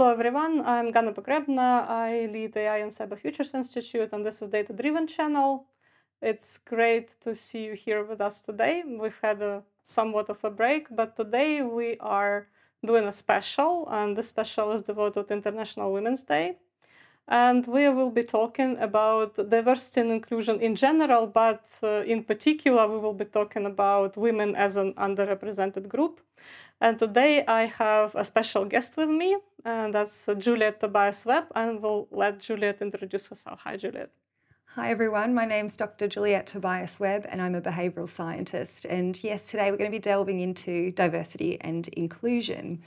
Hello everyone, I'm Ganna Pogrebna. I lead AI and Cyber Futures Institute and this is Data Driven channel. It's great to see you here with us today. We've had a somewhat of a break, but today we are doing a special and this special is devoted to International Women's Day. And we will be talking about diversity and inclusion in general, but uh, in particular, we will be talking about women as an underrepresented group. And today I have a special guest with me, and that's Juliette Tobias Webb, and we'll let Juliette introduce herself. Hi, Juliette. Hi everyone, my name's Dr. Juliette Tobias Webb and I'm a behavioural scientist. And yes, today we're going to be delving into diversity and inclusion.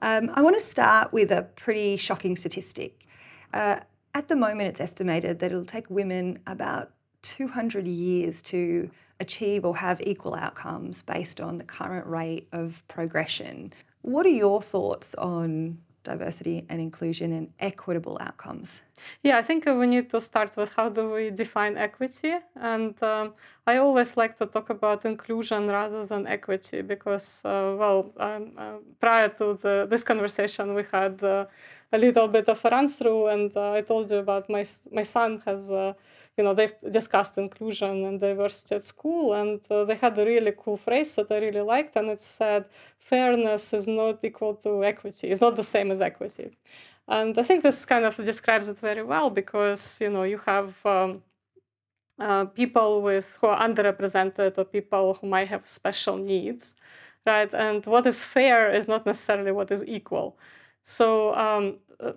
Um, I want to start with a pretty shocking statistic. Uh, at the moment, it's estimated that it'll take women about 200 years to achieve or have equal outcomes based on the current rate of progression. What are your thoughts on diversity and inclusion and equitable outcomes? Yeah, I think we need to start with how do we define equity. And um, I always like to talk about inclusion rather than equity because, uh, well, um, uh, prior to the, this conversation, we had uh, a little bit of a run through, and uh, I told you about my my son has uh, you know, they've discussed inclusion and diversity at school, and uh, they had a really cool phrase that I really liked, and it said, fairness is not equal to equity, it's not the same as equity. And I think this kind of describes it very well because, you know, you have um, uh, people with who are underrepresented or people who might have special needs, right? And what is fair is not necessarily what is equal. So um, uh,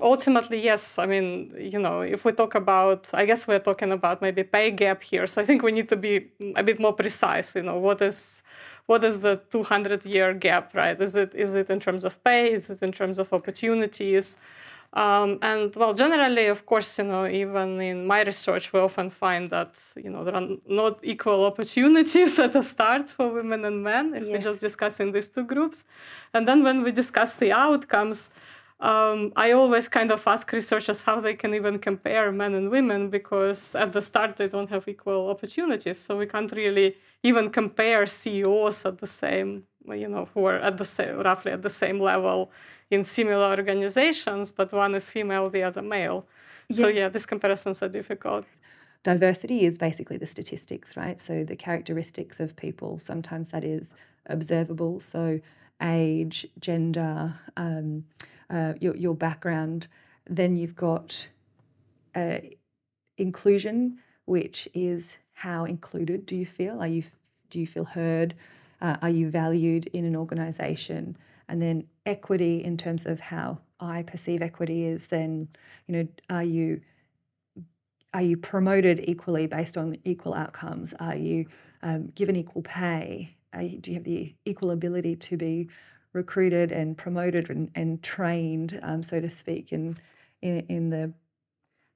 ultimately, yes. I mean, you know, if we talk about, I guess we're talking about maybe pay gap here. So I think we need to be a bit more precise. You know, what is what is the 200 year gap, right? Is it is it in terms of pay? Is it in terms of opportunities? Um, and well, generally, of course, you know, even in my research, we often find that you know there are not equal opportunities at the start for women and men if yes. we're just discussing these two groups. And then when we discuss the outcomes, um, I always kind of ask researchers how they can even compare men and women because at the start they don't have equal opportunities. So we can't really even compare CEOs at the same, you know, who are at the same, roughly at the same level in similar organizations, but one is female, the other male. Yeah. So yeah, these comparisons are difficult. Diversity is basically the statistics, right? So the characteristics of people, sometimes that is observable. So age, gender, um, uh, your, your background. Then you've got uh, inclusion, which is how included do you feel? Are you do you feel heard? Uh, are you valued in an organisation? And then equity in terms of how I perceive equity is then, you know, are you are you promoted equally based on equal outcomes? Are you um, given equal pay? Do you have the equal ability to be recruited and promoted and, and trained, um, so to speak, in, in, in the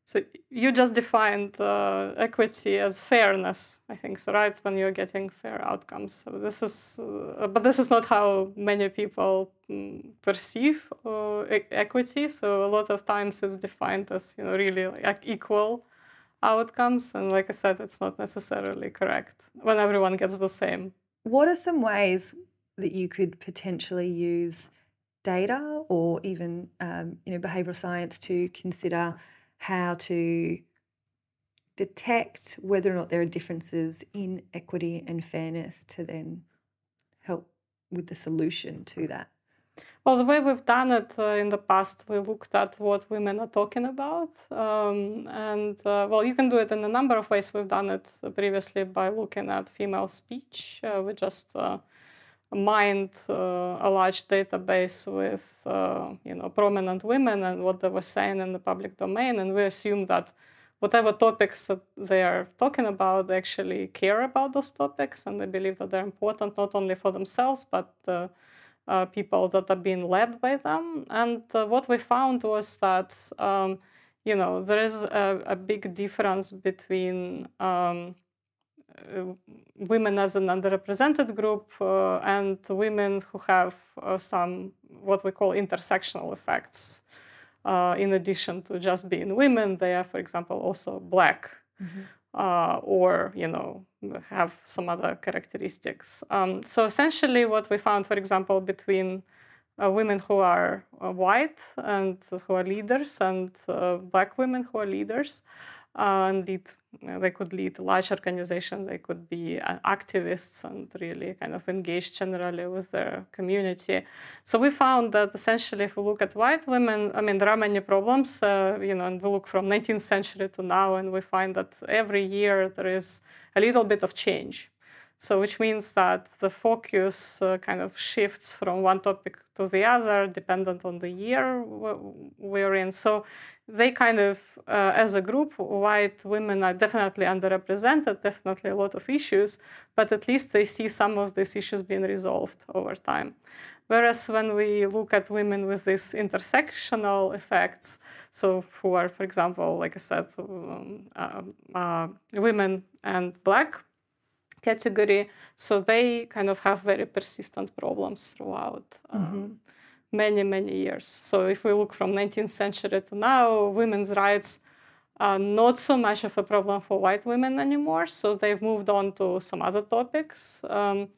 so you just defined uh, equity as fairness, I think, so right when you're getting fair outcomes. So this is, uh, but this is not how many people mm, perceive uh, e equity. So a lot of times it's defined as you know really like equal outcomes, and like I said, it's not necessarily correct when everyone gets the same. What are some ways that you could potentially use data or even um, you know behavioral science to consider how to detect whether or not there are differences in equity and fairness to then help with the solution to that well, the way we've done it uh, in the past, we looked at what women are talking about. Um, and, uh, well, you can do it in a number of ways. We've done it previously by looking at female speech. Uh, we just uh, mined uh, a large database with uh, you know prominent women and what they were saying in the public domain, and we assume that whatever topics that they are talking about, they actually care about those topics, and they believe that they're important not only for themselves but uh, uh, people that are being led by them. And uh, what we found was that um, you know there is a, a big difference between um, uh, women as an underrepresented group uh, and women who have uh, some what we call intersectional effects. in addition to just being women, they are, for example, also black. Mm-hmm. Uh, or you know have some other characteristics. Um, so essentially, what we found, for example, between uh, women who are uh, white and who are leaders, and uh, black women who are leaders and lead. They could lead large organizations. They could be activists and really kind of engaged generally with their community. So we found that essentially, if we look at white women, I mean, there are many problems. Uh, you know, and we look from 19th century to now, and we find that every year there is a little bit of change. So, which means that the focus uh, kind of shifts from one topic to the other, dependent on the year we're in. So, they kind of, uh, as a group, white women are definitely underrepresented, definitely a lot of issues, but at least they see some of these issues being resolved over time. Whereas when we look at women with these intersectional effects, so who are, for example, like I said, um, uh, uh, women and black category. So they kind of have very persistent problems throughout um, mm-hmm. many, many years. So if we look from 19th century to now, women's rights are not so much of a problem for white women anymore. So they've moved on to some other topics. Um,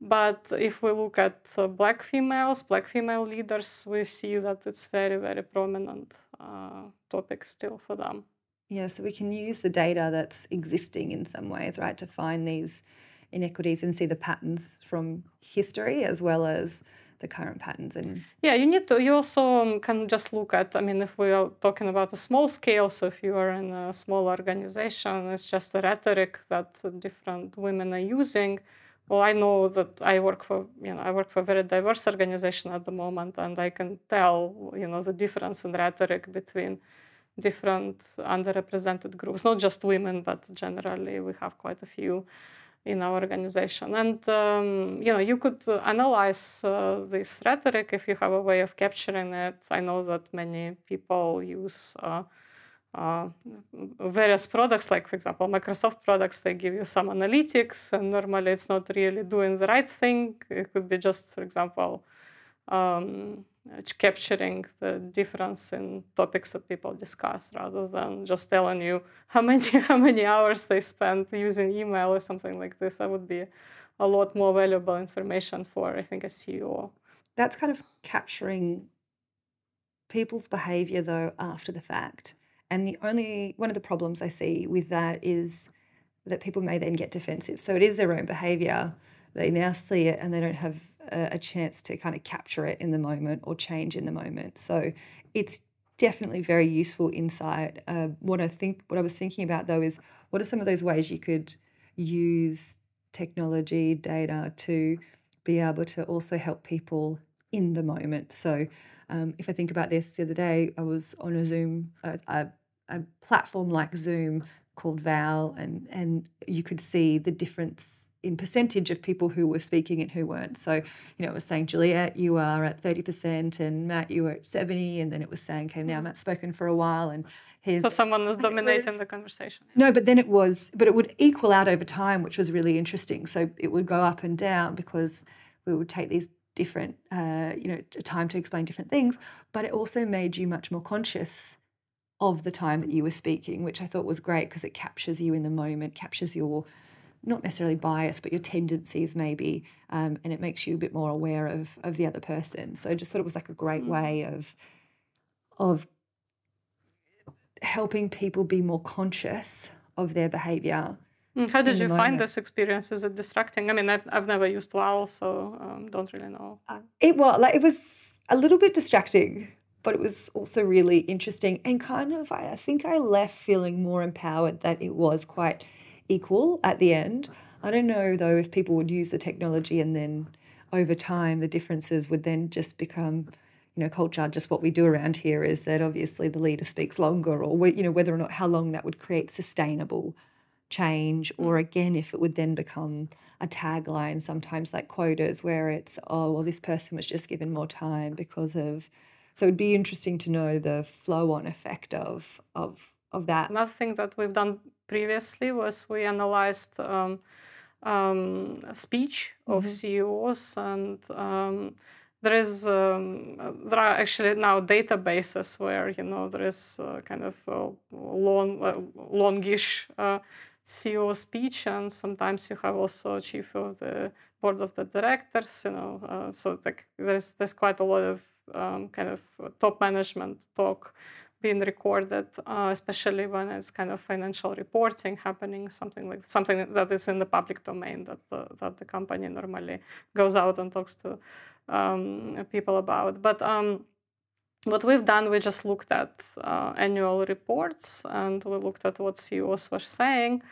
but if we look at uh, black females, black female leaders, we see that it's very, very prominent uh, topic still for them. Yeah, so we can use the data that's existing in some ways, right, to find these inequities and see the patterns from history as well as the current patterns and yeah you need to you also um, can just look at i mean if we are talking about a small scale so if you are in a small organization it's just the rhetoric that different women are using. Well i know that i work for you know i work for a very diverse organization at the moment and i can tell you know the difference in rhetoric between different underrepresented groups, not just women, but generally we have quite a few in our organization. And um, you know, you could analyze uh, this rhetoric if you have a way of capturing it. I know that many people use. Uh, uh, various products, like for example, Microsoft products, they give you some analytics, and normally it's not really doing the right thing. It could be just, for example, um, capturing the difference in topics that people discuss rather than just telling you how many how many hours they spent using email or something like this. That would be a lot more valuable information for i think a ceo that's kind of capturing people's behavior though after the fact. And the only one of the problems i see with that is that people may then get defensive. So it is their own behavior. They now see it and they don't have a, a chance to kind of capture it in the moment or change in the moment. So it's definitely very useful insight. Uh, what I think, what I was thinking about though, is what are some of those ways you could use technology, data to be able to also help people in the moment. So, um, if I think about this, the other day I was on a Zoom, a, a, a platform like Zoom called Vowel, and and you could see the difference in percentage of people who were speaking and who weren't. So, you know, it was saying, Juliette, you are at 30%, and Matt, you were at 70, and then it was saying, okay, now mm. Matt's spoken for a while, and here's... So someone was dominating was, the conversation. No, but then it was, but it would equal out over time, which was really interesting. So it would go up and down because we would take these different, uh, you know, time to explain different things, but it also made you much more conscious of the time that you were speaking, which I thought was great because it captures you in the moment, captures your not necessarily bias, but your tendencies maybe, um, and it makes you a bit more aware of of the other person. So I just thought it was like a great mm. way of of helping people be more conscious of their behavior. Mm, how did you moment. find this experience? Is it distracting? I mean, I've, I've never used WOW, so um, don't really know. Uh, it was like it was a little bit distracting, but it was also really interesting and kind of. I, I think I left feeling more empowered that it was quite equal at the end. I don't know though if people would use the technology and then over time the differences would then just become you know culture just what we do around here is that obviously the leader speaks longer or you know whether or not how long that would create sustainable change or mm. again if it would then become a tagline sometimes like quotas where it's oh well this person was just given more time because of so it'd be interesting to know the flow on effect of of of that another thing that we've done previously was we analyzed um, um, speech of mm-hmm. CEOs and um, there is um, there are actually now databases where you know there is uh, kind of a long uh, longish uh, CEO speech and sometimes you have also chief of the board of the directors. You know, uh, so like there's there's quite a lot of um, kind of top management talk being recorded, uh, especially when it's kind of financial reporting happening, something like something that is in the public domain that the, that the company normally goes out and talks to um, people about. But um, what we've done, we just looked at uh, annual reports and we looked at what CEOs were saying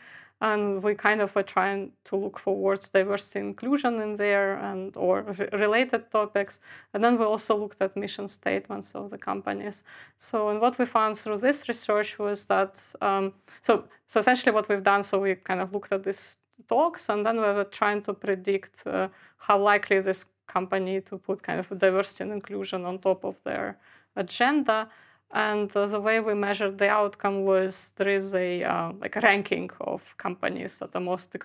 and we kind of were trying to look for words diversity inclusion in there and or related topics. And then we also looked at mission statements of the companies. So and what we found through this research was that um, so so essentially what we've done so we kind of looked at these talks and then we were trying to predict uh, how likely this company to put kind of diversity and inclusion on top of their agenda and uh, the way we measured the outcome was there is a uh, like a ranking of companies that are most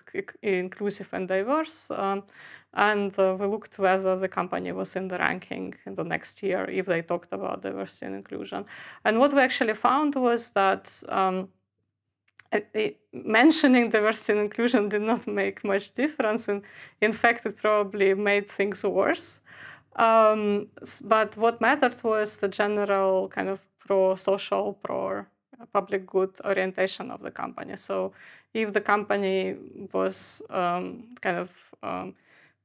inclusive and diverse. Um, and uh, we looked whether the company was in the ranking in the next year if they talked about diversity and inclusion. And what we actually found was that um, mentioning diversity and inclusion did not make much difference. And in fact, it probably made things worse. Um, but what mattered was the general kind of pro-social, pro-public good orientation of the company. So if the company was um, kind of um,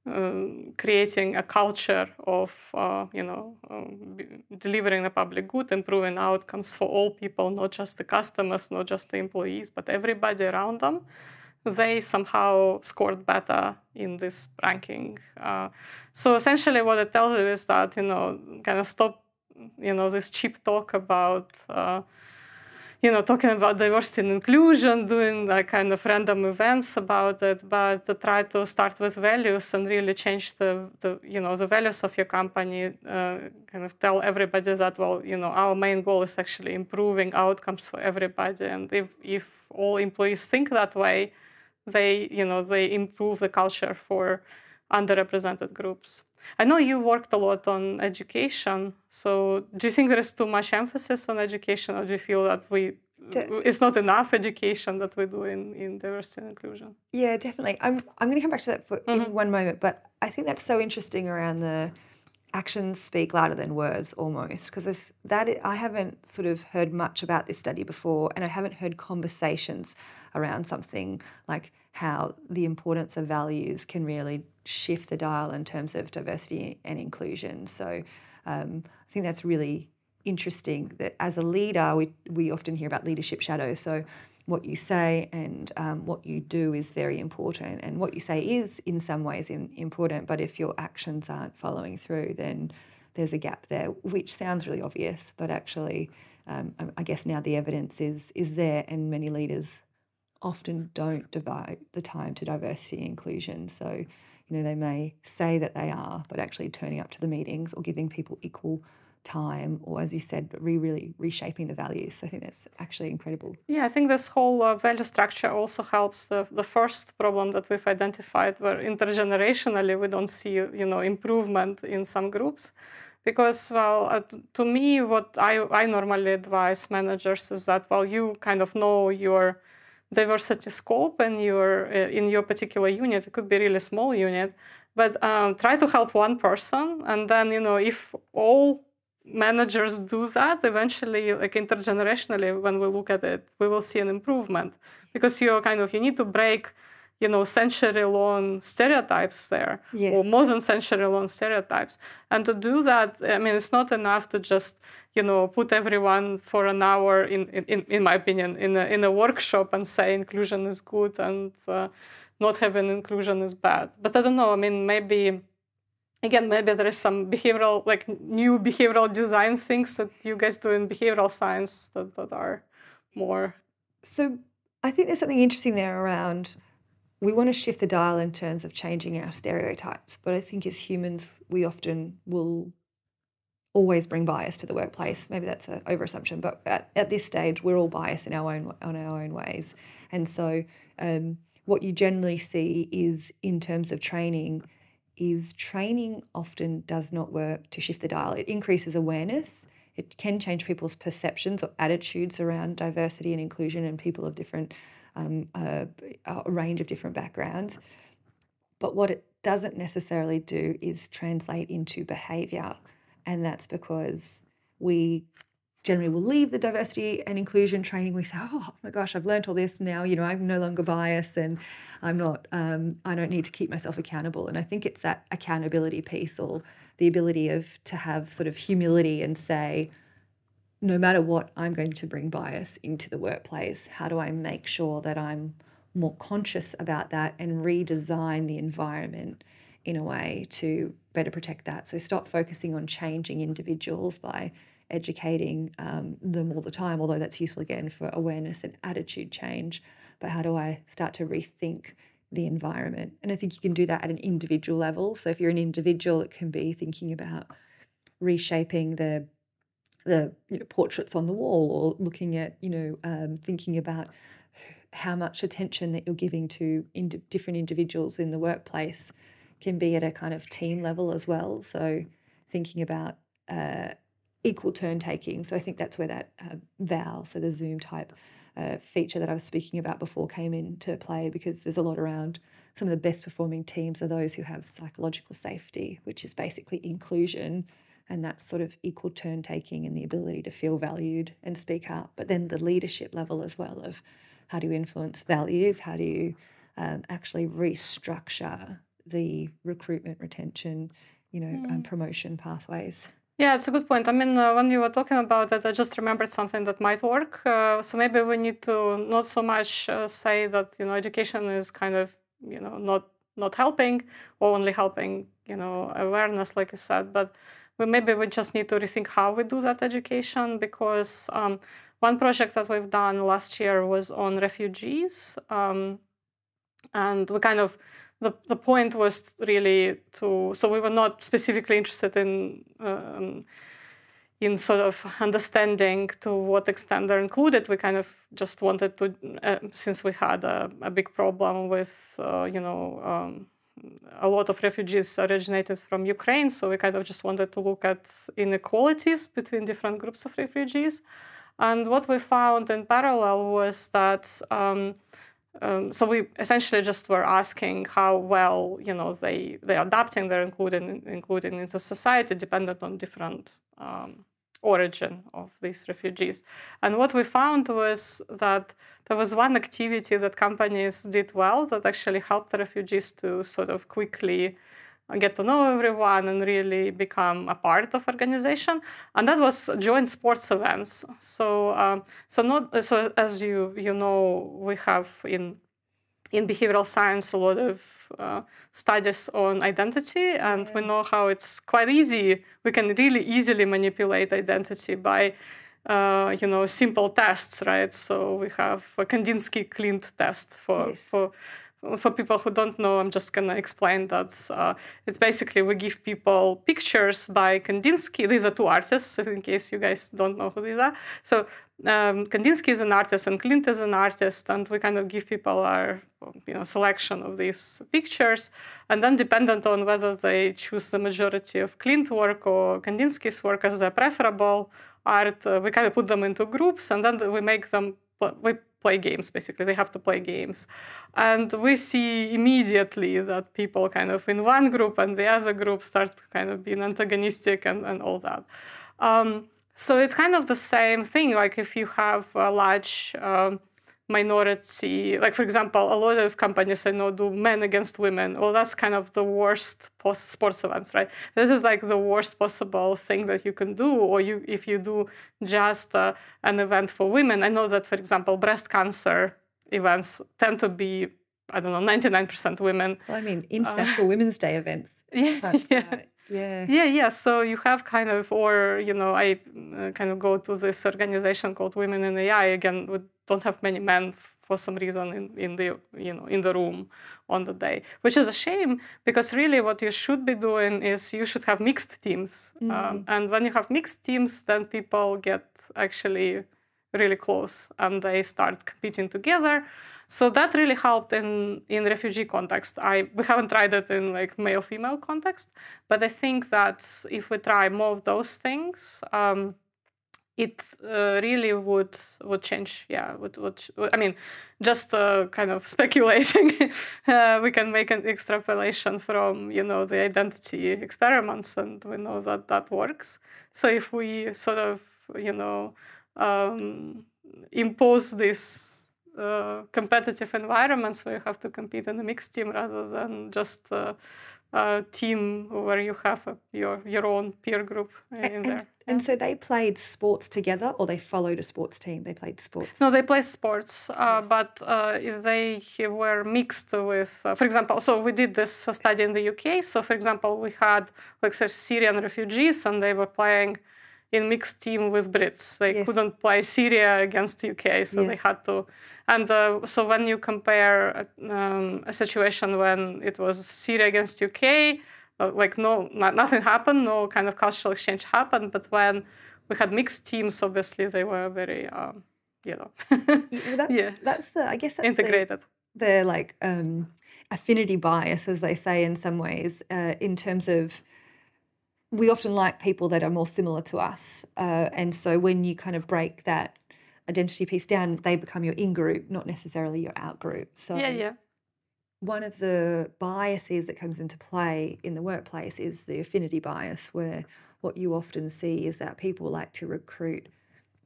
uh, creating a culture of uh, you know um, delivering the public good, improving outcomes for all people, not just the customers, not just the employees, but everybody around them, they somehow scored better in this ranking. Uh, so essentially, what it tells you is that you know kind of stop you know this cheap talk about uh, you know talking about diversity and inclusion doing like kind of random events about it but to try to start with values and really change the, the you know the values of your company uh, kind of tell everybody that well you know our main goal is actually improving outcomes for everybody. And if if all employees think that way they you know they improve the culture for underrepresented groups I know you worked a lot on education. So do you think there is too much emphasis on education, or do you feel that we it's not enough education that we do in, in diversity and inclusion? Yeah, definitely. I'm I'm going to come back to that for, mm-hmm. in one moment, but I think that's so interesting around the actions speak louder than words almost because if that I haven't sort of heard much about this study before and I haven't heard conversations around something like how the importance of values can really shift the dial in terms of diversity and inclusion. So um, I think that's really interesting that as a leader, we, we often hear about leadership shadows. So what you say and um, what you do is very important. And what you say is in some ways in, important, but if your actions aren't following through, then there's a gap there, which sounds really obvious, but actually, um, I guess now the evidence is is there, and many leaders often don't devote the time to diversity inclusion. So, you know, they may say that they are, but actually turning up to the meetings or giving people equal time or as you said re- really reshaping the values. I think that's actually incredible. Yeah i think this whole uh, value structure also helps the, the first problem that we've identified where intergenerationally we don't see you know improvement in some groups. Because well uh, to me what I, I normally advise managers is that well you kind of know your diversity scope in your uh, in your particular unit. It could be a really small unit, but um, try to help one person, and then you know if all managers do that, eventually, like intergenerationally, when we look at it, we will see an improvement because you're kind of you need to break you know century long stereotypes there yes. or more than century long stereotypes and to do that i mean it's not enough to just you know put everyone for an hour in in, in my opinion in a, in a workshop and say inclusion is good and uh, not having inclusion is bad but i don't know i mean maybe again maybe there is some behavioral like new behavioral design things that you guys do in behavioral science that, that are more so i think there's something interesting there around we want to shift the dial in terms of changing our stereotypes but i think as humans we often will always bring bias to the workplace. Maybe that's an overassumption but at, at this stage we're all biased in our own on our own ways. And so um, what you generally see is in terms of training is training often does not work to shift the dial. It increases awareness. It can change people's perceptions or attitudes around diversity and inclusion and people of different um, a, a range of different backgrounds. But what it doesn't necessarily do is translate into behavior. And that's because we generally will leave the diversity and inclusion training. We say, oh my gosh, I've learned all this now. You know, I'm no longer biased and I'm not, um, I don't need to keep myself accountable. And I think it's that accountability piece or the ability of to have sort of humility and say, no matter what, I'm going to bring bias into the workplace. How do I make sure that I'm more conscious about that and redesign the environment in a way to better protect that? So stop focusing on changing individuals by educating um, them all the time, although that's useful again for awareness and attitude change. But how do I start to rethink the environment? And I think you can do that at an individual level. So if you're an individual, it can be thinking about reshaping the the you know, portraits on the wall or looking at you know um, thinking about how much attention that you're giving to different individuals in the workplace can be at a kind of team level as well. So thinking about uh, equal turn taking. So i think that's where that uh, Vowel so the zoom type uh, feature that i was speaking about before came into play because there's a lot around some of the best performing teams are those who have psychological safety which is basically inclusion and that sort of equal turn taking and the ability to feel valued and speak up. But then the leadership level as well of how do you influence values? How do you um, actually restructure the recruitment, retention, you know, mm. and promotion pathways? Yeah, it's a good point. I mean, uh, when you were talking about that, I just remembered something that might work. Uh, so maybe we need to not so much uh, say that you know education is kind of you know not not helping or only helping you know awareness, like you said, but we maybe we just need to rethink how we do that education because um, one project that we've done last year was on refugees um, and we kind of the, the point was really to so we were not specifically interested in um, in sort of understanding to what extent they're included. We kind of just wanted to uh, since we had a, a, big problem with uh, you know um, a lot of refugees originated from Ukraine, so we kind of just wanted to look at inequalities between different groups of refugees. And what we found in parallel was that um, um, so we essentially just were asking how well you know they they're adapting, they're including including into society, dependent on different um, origin of these refugees. And what we found was that there was one activity that companies did well that actually helped the refugees to sort of quickly get to know everyone and really become a part of organization. And that was joint sports events. So um, so not so as you you know we have in in behavioral science a lot of uh, studies on identity, and we know how it's quite easy. We can really easily manipulate identity by, uh, you know, simple tests, right? So we have a Kandinsky-Klint test for yes. for for people who don't know, I'm just gonna explain that uh, it's basically we give people pictures by Kandinsky. These are two artists, in case you guys don't know who these are. So um, Kandinsky is an artist and Klint is an artist, and we kind of give people our you know selection of these pictures, and then dependent on whether they choose the majority of Klint work or Kandinsky's work as their preferable art, uh, we kind of put them into groups, and then we make them we play games basically. They have to play games. And we see immediately that people kind of in one group and the other group start kind of being antagonistic and, and all that. Um, so it's kind of the same thing like if you have a large um, minority like for example a lot of companies i know do men against women. Well that's kind of the worst post sports events right? This is like the worst possible thing that you can do or you if you do just uh, an event for women. I know that for example breast cancer events tend to be i don't know 99% women. Well i mean international uh, women's day events. yeah, yeah. Yeah. Yeah, yeah. So you have kind of, or, you know, I uh, kind of go to this organization called Women in AI. Again, we don't have many men for some reason in, in the you know in the room on the day which is a shame because really what you should be doing is you should have mixed teams mm. um, and when you have mixed teams then people get actually really close and they start competing together so that really helped in in refugee context. I we haven't tried it in like male female context, but I think that if we try more of those things, um, it uh, really would would change. Yeah, would would. I mean, just uh, kind of speculating. uh, we can make an extrapolation from you know the identity experiments, and we know that that works. So if we sort of you know um, impose this uh, competitive environments where you have to compete in a mixed team rather than just uh, a team where you have a, your your own peer group in and, there. and so they played sports together or they followed a sports team they played sports No, they play sports, uh, Yes. but uh, they were mixed with, uh, for example, so we did this study in the UK. So, for example, we had like say, Syrian refugees, and they were playing in mixed team with Brits. They Yes. couldn't play Syria against UK, so they had to. And uh, so when you compare um, a situation when it was Syria against UK, uh, like no, no, nothing happened, no kind of cultural exchange happened. But when we had mixed teams, obviously they were very, um, you know, Yeah, well, that's, Yeah. that's the i guess that's the, integrated. the like um affinity bias as they say in some ways uh, in terms of we often like people that are more similar to us uh, and so when you kind of break that identity piece down they become your in group not necessarily your out group so Yeah, yeah. one of the biases that comes into play in the workplace is the affinity bias, where what you often see is that people like to recruit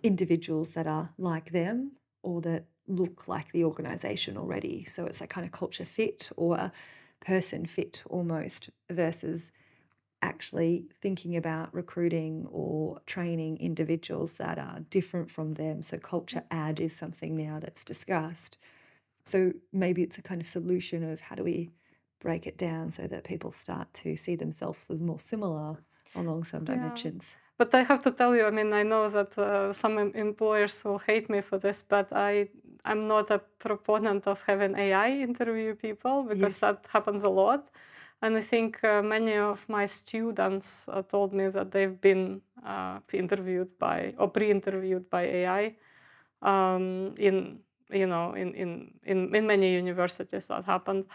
individuals that are like them or that look like the organization already. So it's a kind of culture fit or a person fit almost versus actually thinking about recruiting or training individuals that are different from them. So culture add is something now that's discussed. So maybe it's a kind of solution of how do we break it down so that people start to see themselves as more similar along some Yeah. dimensions. But I have to tell you, I mean, I know that uh, some em- employers will hate me for this, but I I'm not a proponent of having AI interview people because Yes. that happens a lot. And I think uh, many of my students uh, told me that they've been uh, interviewed by or pre-interviewed by AI um, in you know in, in in in many universities that happened.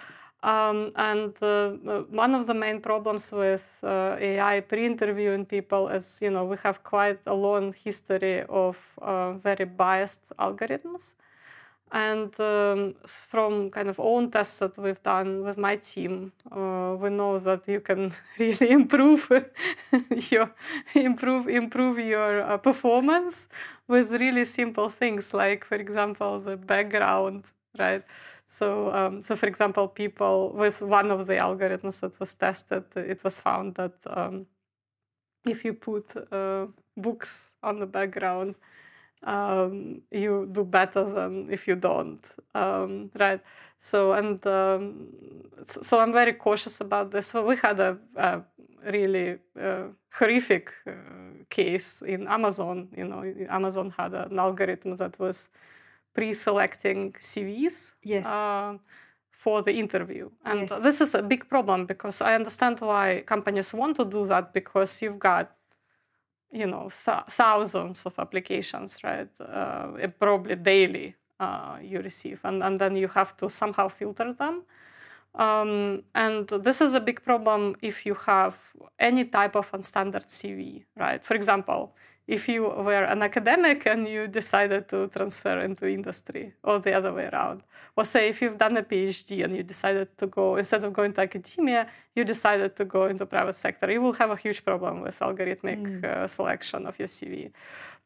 Um, and uh, uh, one of the main problems with uh, AI pre-interviewing people is, you know, we have quite a long history of very biased algorithms. And um, from kind of own tests that we've done with my team, uh, we know that you can really improve your improve improve your uh, performance with really simple things like, for example, the background, right? So, um, so for example, people with one of the algorithms that was tested, it was found that um, if you put uh, books on the background, um, you do better than if you don't, um, right? So, and um, so, so I'm very cautious about this. So we had a, a really uh, horrific uh, case in Amazon. You know, Amazon had an algorithm that was pre-selecting CVs Yes. uh, for the interview. And Yes. this is a big problem because I understand why companies want to do that because you've got, you know, th- thousands of applications, right? Uh, probably daily uh, you receive, and, and then you have to somehow filter them. Um, and this is a big problem if you have any type of unstandard CV, right? For example, if you were an academic and you decided to transfer into industry, or the other way around, or say if you've done a PhD and you decided to go instead of going to academia, you decided to go into private sector, you will have a huge problem with algorithmic uh, selection of your CV.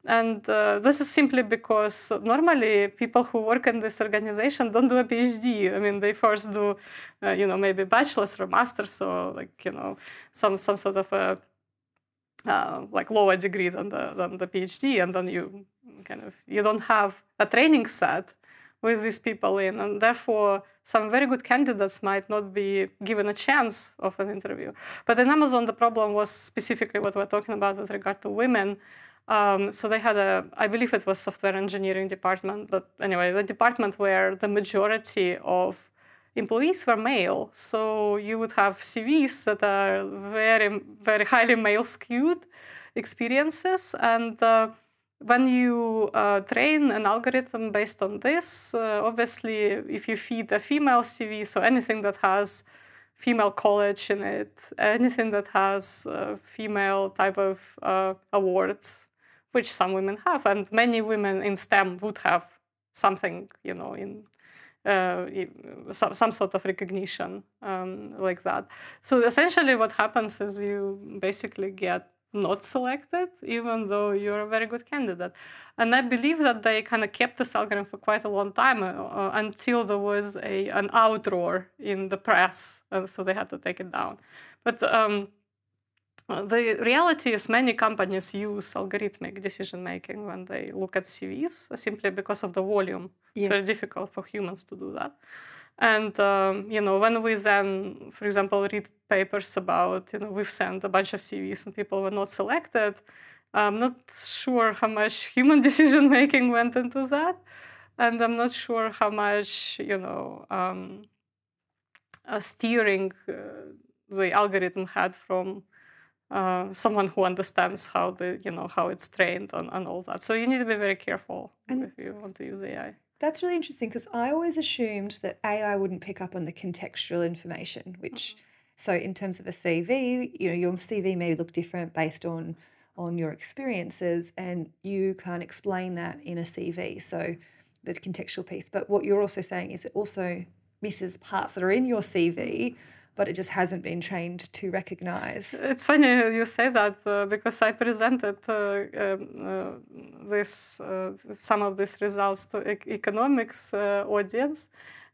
And uh, this is simply because normally people who work in this organization don't do a PhD. I mean, they first do, uh, you know, maybe bachelor's or master's or like, you know, some some sort of a uh, like lower degree than the than the PhD, and then you kind of you don't have a training set with these people in, and therefore some very good candidates might not be given a chance of an interview. But in Amazon, the problem was specifically what we're talking about with regard to women. Um, so they had a, I believe it was software engineering department, but anyway, the department where the majority of employees were male. So you would have CVs that are very, very highly male skewed experiences. And uh, when you uh, train an algorithm based on this, uh, obviously, if you feed a female CV, so anything that has female college in it, anything that has uh, female type of uh, awards, which some women have, and many women in STEM would have something, you know, in uh, some, some sort of recognition um, like that. So essentially, what happens is you basically get not selected, even though you're a very good candidate. And I believe that they kind of kept this algorithm for quite a long time uh, uh, until there was a an outroar in the press, and so they had to take it down. But um, the reality is many companies use algorithmic decision making when they look at CVs simply because of the volume. Yes. It's very difficult for humans to do that. And um, you know, when we then, for example, read papers about, you know, we've sent a bunch of CVs and people were not selected, I'm not sure how much human decision making went into that, and I'm not sure how much, you know, um, steering uh, the algorithm had from uh, someone who understands how the you know how it's trained and, and all that. So you need to be very careful and if you want to use AI. That's really interesting because I always assumed that AI wouldn't pick up on the contextual information, which mm-hmm. so in terms of a CV, you know, your CV may look different based on on your experiences and you can't explain that in a CV. So the contextual piece. But what you're also saying is it also misses parts that are in your CV but it just hasn't been trained to recognize. It's funny you say that uh, because I presented uh, um, uh, this uh, some of these results to e- economics uh, audience,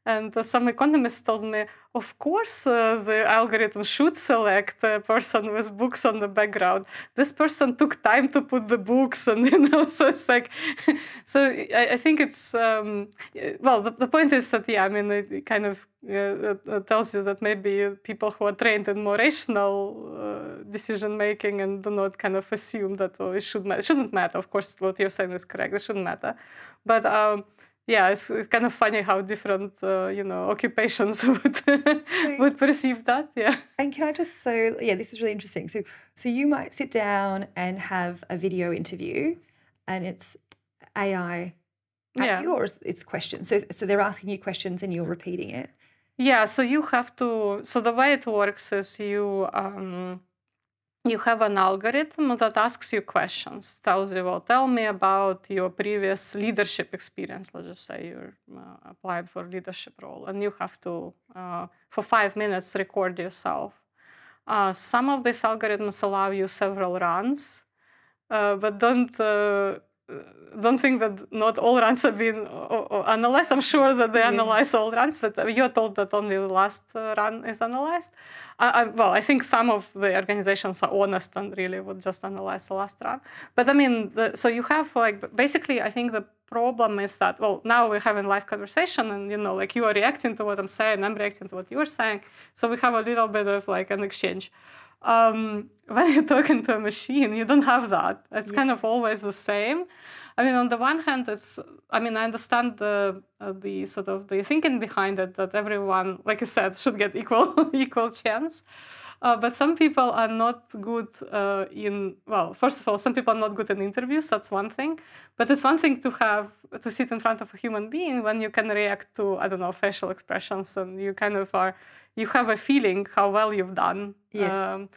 and some economists told me, of course, uh, the algorithm should select a person with books on the background. This person took time to put the books, and you know, so it's like, so I, I think it's um, well. The, the, point is that yeah, I mean, it kind of uh, tells you that maybe people who are trained in more rational uh, decision making and do not kind of assume that oh, it should ma- shouldn't matter. Of course, what you're saying is correct. It shouldn't matter, but. Um, yeah, it's kind of funny how different uh, you know occupations would would perceive that. Yeah. And can I just so yeah, this is really interesting. So so you might sit down and have a video interview, and it's AI at yeah. yours. It's questions. So so they're asking you questions and you're repeating it. Yeah. So you have to. So the way it works is you. Um, you have an algorithm that asks you questions, tells you, well, tell me about your previous leadership experience. Let's just say you're uh, applying for a leadership role, and you have to, uh, for five minutes, record yourself. Uh, some of these algorithms allow you several runs, uh, but don't uh, don't think that not all runs have been analyzed. I'm sure that they yeah. analyze all runs, but you're told that only the last uh, run is analyzed. I, I, well, I think some of the organizations are honest and really would just analyze the last run. But I mean, the, so you have like basically, I think the problem is that well, now we're having live conversation, and you know, like you are reacting to what I'm saying, I'm reacting to what you're saying, so we have a little bit of like an exchange um, when you're talking to a machine, you don't have that. It's yeah. kind of always the same. I mean, on the one hand, it's. I mean, I understand the uh, the sort of the thinking behind it that everyone, like you said, should get equal equal chance. Uh, but some people are not good uh, in well first of all some people are not good in interviews that's one thing but it's one thing to have to sit in front of a human being when you can react to i don't know facial expressions and you kind of are you have a feeling how well you've done. Yes. Um,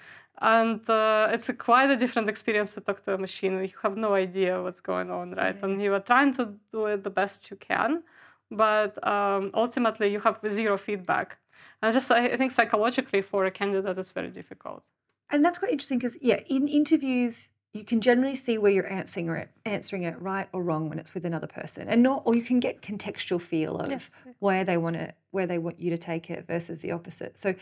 and uh, it's a quite a different experience to talk to a machine. You have no idea what's going on, right? Yeah. And you are trying to do it the best you can, but um, ultimately you have zero feedback. And just I think psychologically for a candidate, it's very difficult. And that's quite interesting because yeah, in interviews you can generally see where you're answering it, answering it right or wrong when it's with another person, and not, or you can get contextual feel of yes. where they want it, where they want you to take it versus the opposite. So,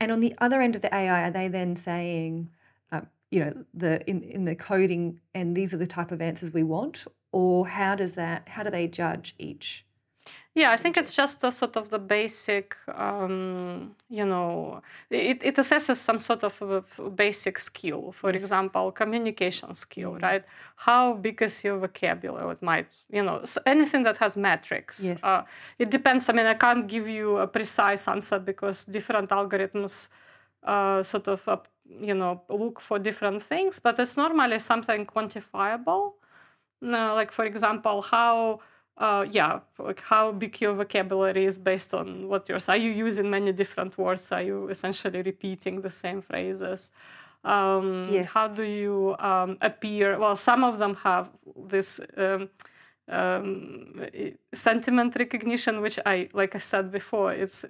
and on the other end of the AI, are they then saying, um, you know, the in in the coding, and these are the type of answers we want, or how does that, how do they judge each? Yeah, I think it's just a sort of the basic, um, you know, it, it assesses some sort of a basic skill. For yes. example, communication skill, mm-hmm. right? How big is your vocabulary? It might, you know, anything that has metrics. Yes. Uh, it depends. I mean, I can't give you a precise answer because different algorithms uh, sort of, uh, you know, look for different things, but it's normally something quantifiable. Like, for example, how uh, yeah, like how big your vocabulary is based on what you're. Are you using many different words? Are you essentially repeating the same phrases? Um, Yes. How do you um, appear? Well, some of them have this. Um, um, sentiment recognition, which I, like I said before, it's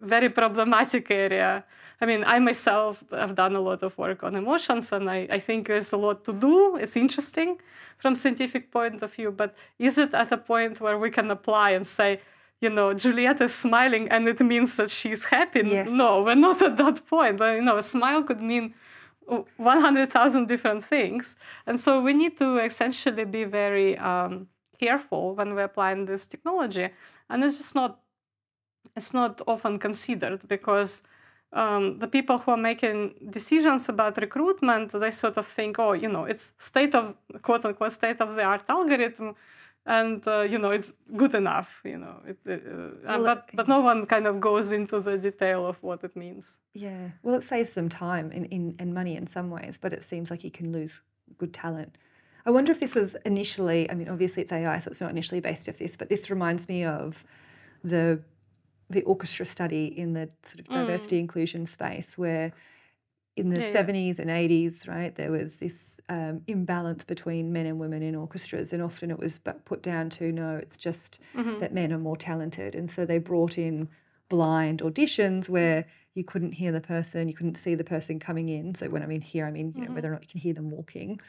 very problematic area. I mean, I myself have done a lot of work on emotions, and I, I think there's a lot to do. It's interesting from scientific point of view, but is it at a point where we can apply and say, you know, Juliet is smiling and it means that she's happy? Yes. No, we're not at that point. But, you know, a smile could mean 100,000 different things. And so we need to essentially be very um, careful when we're applying this technology. And it's just not it's not often considered because um, the people who are making decisions about recruitment they sort of think oh you know it's state of quote unquote state of the art algorithm and uh, you know it's good enough you know it, uh, Well, but but no one kind of goes into the detail of what it means Yeah. Well, it saves them time in, in, and money in some ways, but it seems like you can lose good talent. I wonder if this was initially, I mean, obviously it's AI, so it's not initially based off this, but this reminds me of the the orchestra study in the sort of diversity inclusion space where in the Yeah, yeah. 70s and 80s, right, there was this um, imbalance between men and women in orchestras, and often it was put down to no, it's just that men are more talented, and so they brought in blind auditions where you couldn't hear the person, you couldn't see the person coming in. So when I mean hear, I mean you know whether or not you can hear them walking,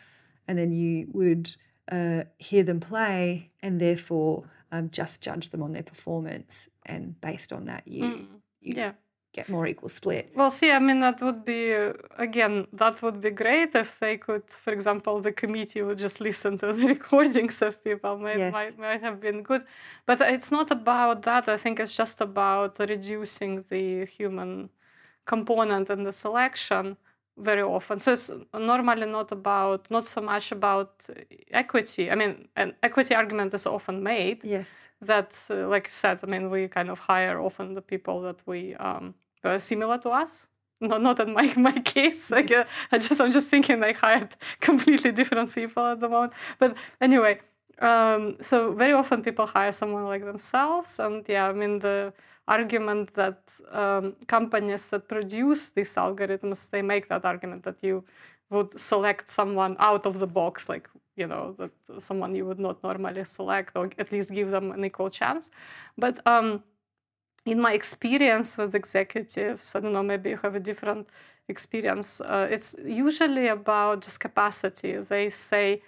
and then you would uh, hear them play, and therefore um, just judge them on their performance, and based on that, you Mm. you yeah get more equal split. Well, see, I mean, that would be, again, that would be great if they could, for example, the committee would just listen to the recordings of people. Might, Yes. might, might have been good. But it's not about that. I think it's just about reducing the human component in the selection very often. So it's normally not about, not so much about equity. I mean, an equity argument is often made Yes. that, uh, like you said, I mean, we kind of hire often the people that we um, are similar to us. No, not in my my case. Like, I just I'm just thinking I hired completely different people at the moment. But anyway, um, so very often people hire someone like themselves, and yeah, I mean the argument that um, companies that produce these algorithms they make that argument that you would select someone out of the box, like you know that someone you would not normally select, or at least give them an equal chance. But um, in my experience with executives, I don't know, maybe you have a different experience. Uh, it's usually about just capacity. They say,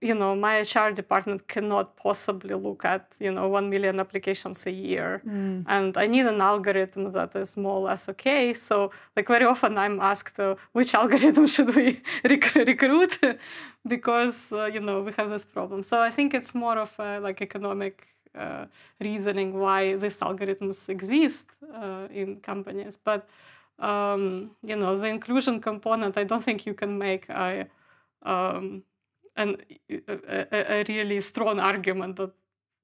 you know, my HR department cannot possibly look at, you know, 1 million applications a year. And I need an algorithm that is more or less okay. So, like, very often I'm asked, uh, which algorithm should we rec- recruit? because, uh, you know, we have this problem. So I think it's more of a, like economic uh, reasoning why these algorithms exist uh, in companies. But um, you know, the inclusion component, I don't think you can make a um, an, a, a- really strong argument that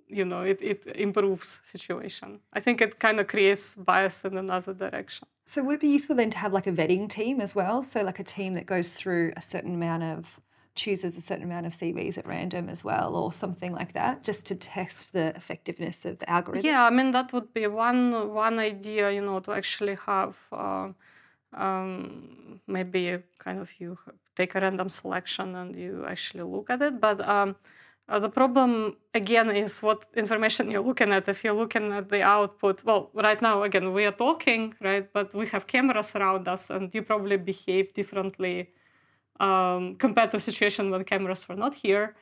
you know it, it improves situation. I think it kind of creates bias in another direction. So would it be useful then to have like a vetting team as well? So like a team that goes through a certain amount of chooses a certain amount of CVs at random as well, or something like that, just to test the effectiveness of the algorithm. Yeah, I mean that would be one one idea, you know, to actually have uh, um, maybe a kind of you take a random selection and you actually look at it. But um, uh, the problem again is what information you're looking at. If you're looking at the output, well, right now again we are talking, right? But we have cameras around us, and you probably behave differently um, compared to a situation when cameras were not here.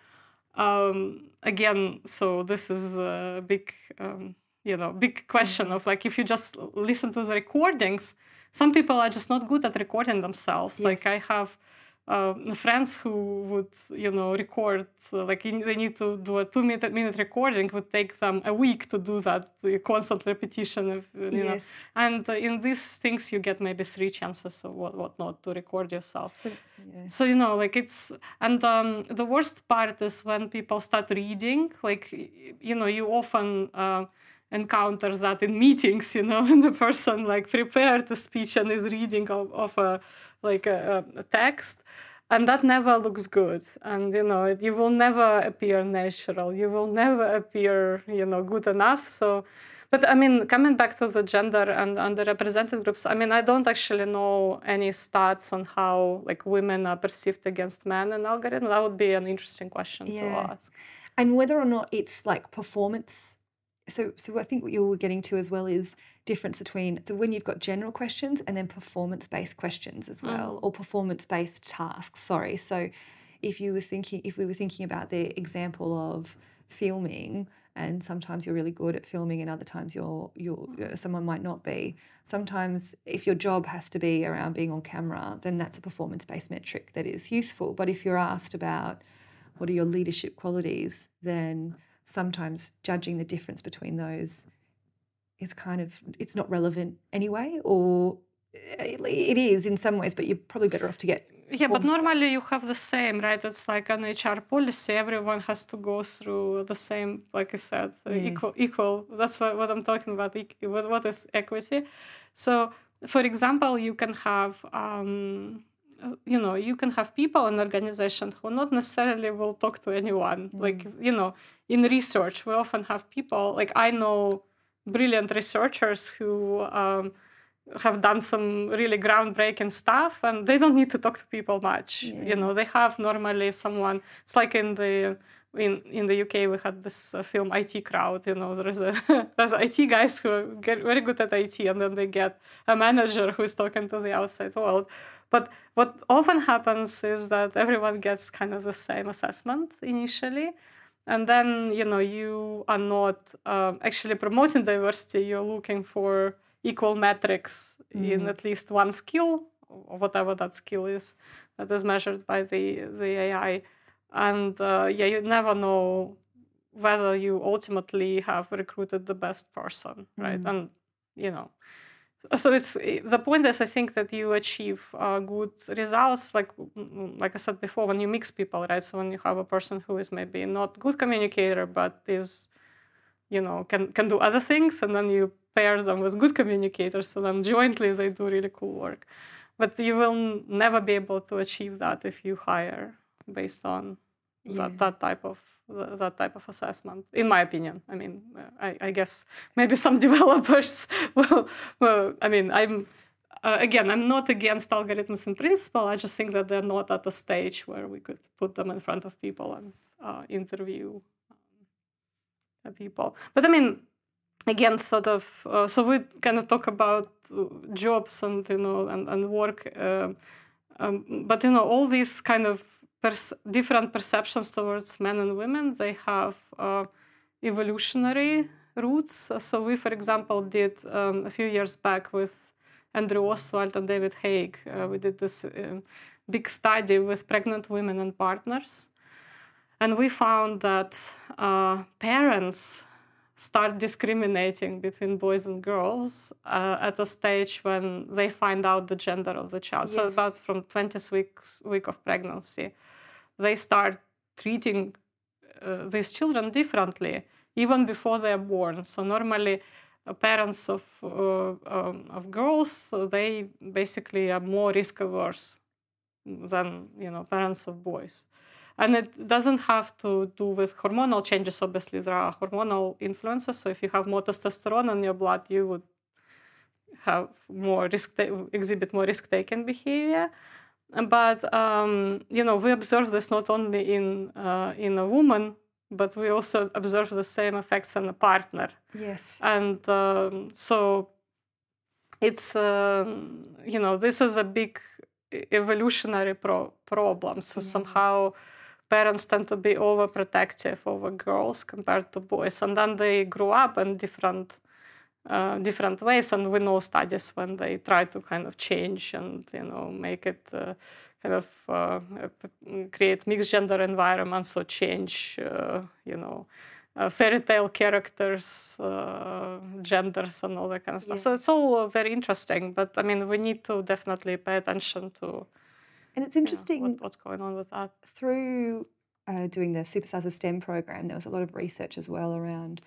Um, again, so this is a big, um, you know, big question of like if you just listen to the recordings, some people are just not good at recording themselves. Like I have um, friends who would, you know, record uh, like in- they need to do a two minute minute recording would take them a week to do that uh, constant repetition of uh, you know Yes. and uh, in these things you get maybe three chances or what whatnot to record yourself So, yeah. so you know like it's and um, the worst part is when people start reading like you know you often uh, encounter that in meetings you know when the person like prepared a speech and is reading of, of a like a, a text and that never looks good and you know it, you will never appear natural you will never appear you know good enough so But I mean, coming back to the gender and underrepresented groups, I mean, I don't actually know any stats on how like women are perceived against men in algorithm. That would be an interesting question Yeah. to ask. And whether or not it's like performance. So, so I think what you were getting to as well is difference between so when you've got general questions and then performance-based questions as well, or performance-based tasks. Sorry. So, if you were thinking, if we were thinking about the example of filming, and sometimes you're really good at filming, and other times you're you're uh, someone might not be. Sometimes, if your job has to be around being on camera, then that's a performance-based metric that is useful. But if you're asked about what are your leadership qualities, then sometimes judging the difference between those is kind of it's not relevant anyway, or it it is in some ways, but you're probably better off to get Yeah, but normally you have the same, right? It's like an HR policy. Everyone has to go through the same, like you said, uh, Yeah. equal. Equal. That's what, what I'm talking about. What, what is equity? So, for example, you can have, um, uh, you know, you can have people in organization who not necessarily will talk to anyone. Like, you know, in research, we often have people. Like I know brilliant researchers who. Um, have done some really groundbreaking stuff and they don't need to talk to people much Yeah. you know they have normally someone it's like in the in in the uk we had this uh, film it crowd you know there's a there's it guys who get very good at it and then they get a manager who's talking to the outside world but what often happens is that everyone gets kind of the same assessment initially and then you know you are not um, actually promoting diversity you're looking for equal metrics in Mm. at least one skill or whatever that skill is that is measured by the the ai and uh, yeah you never know whether you ultimately have recruited the best person right Mm. and you know so it's the point is i think that you achieve uh, good results like mm, like i said before when you mix people right? So when you have a person who is maybe not good communicator but is you know can can do other things and then you pair them with good communicators so then jointly they do really cool work. But you will never be able to achieve that if you hire based on Yeah. that, that type of th- that type of assessment in my opinion. I mean uh, I, I guess maybe some developers will, well i mean i'm uh, again i'm not against algorithms in principle. I just think that they're not at a stage where we could put them in front of people and uh, interview um, people. But i mean again sort of uh, so we kind of talk about uh, jobs and you know and, and work um, um, but you know all these kind of pers- different perceptions towards men and women they have uh, evolutionary roots so we for example did um, a few years back with andrew oswald and david haig uh, we did this um, big study with pregnant women and partners and we found that uh, parents start discriminating between boys and girls uh, at a stage when they find out the gender of the child. So Yes. about from 20th weeks, week of pregnancy, they start treating uh, these children differently even before they are born. So normally, uh, parents of uh, um, of girls so they basically are more risk averse than you know parents of boys. And it doesn't have to do with hormonal changes obviously. There are hormonal influences so if you have more testosterone in your blood you would have more risk exhibit more risk taking behavior but um, you know we observe this not only in uh, in a woman but we also observe the same effects in a partner. Yes. and um, so it's um, you know this is a big evolutionary pro- problem. So somehow parents tend to be overprotective over girls compared to boys. And then they grow up in different uh, different ways and we know studies when they try to kind of change and you know make it uh, kind of uh, create mixed gender environments or change uh, you know uh, fairy tale characters uh, genders and all that kind of stuff Yeah. so it's all very interesting but i mean we need to definitely pay attention to And it's interesting what, what's going on with that through uh, doing the Superstars of STEM program, there was a lot of research as well around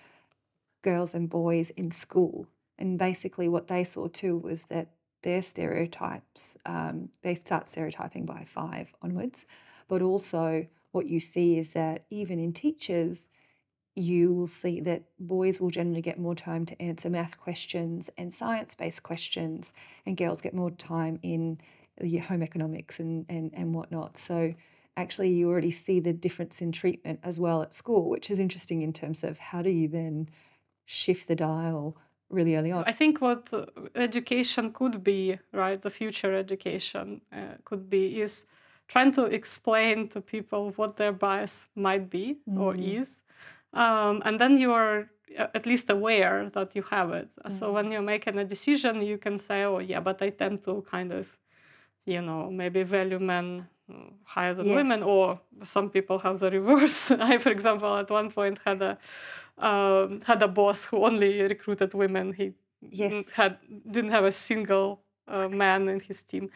girls and boys in school. And basically, what they saw too was that their stereotypes, um, they start stereotyping by five onwards. But also, what you see is that even in teachers, you will see that boys will generally get more time to answer math questions and science based questions, and girls get more time in home economics and, and, and whatnot. So, actually, you already see the difference in treatment as well at school, which is interesting in terms of how do you then shift the dial really early on. I think what uh, education could be, right, the future education uh, could be, is trying to explain to people what their bias might be or Mm, is. Um, and then you are uh, at least aware that you have it. So mm. when you're making a decision, you can say, oh, yeah, but I tend to kind of, you know, maybe value men uh, higher than women, or some people have the reverse. I, for example, at one point had a um, had a boss who only recruited women. He Yes. didn't had didn't have a single uh, man in his team.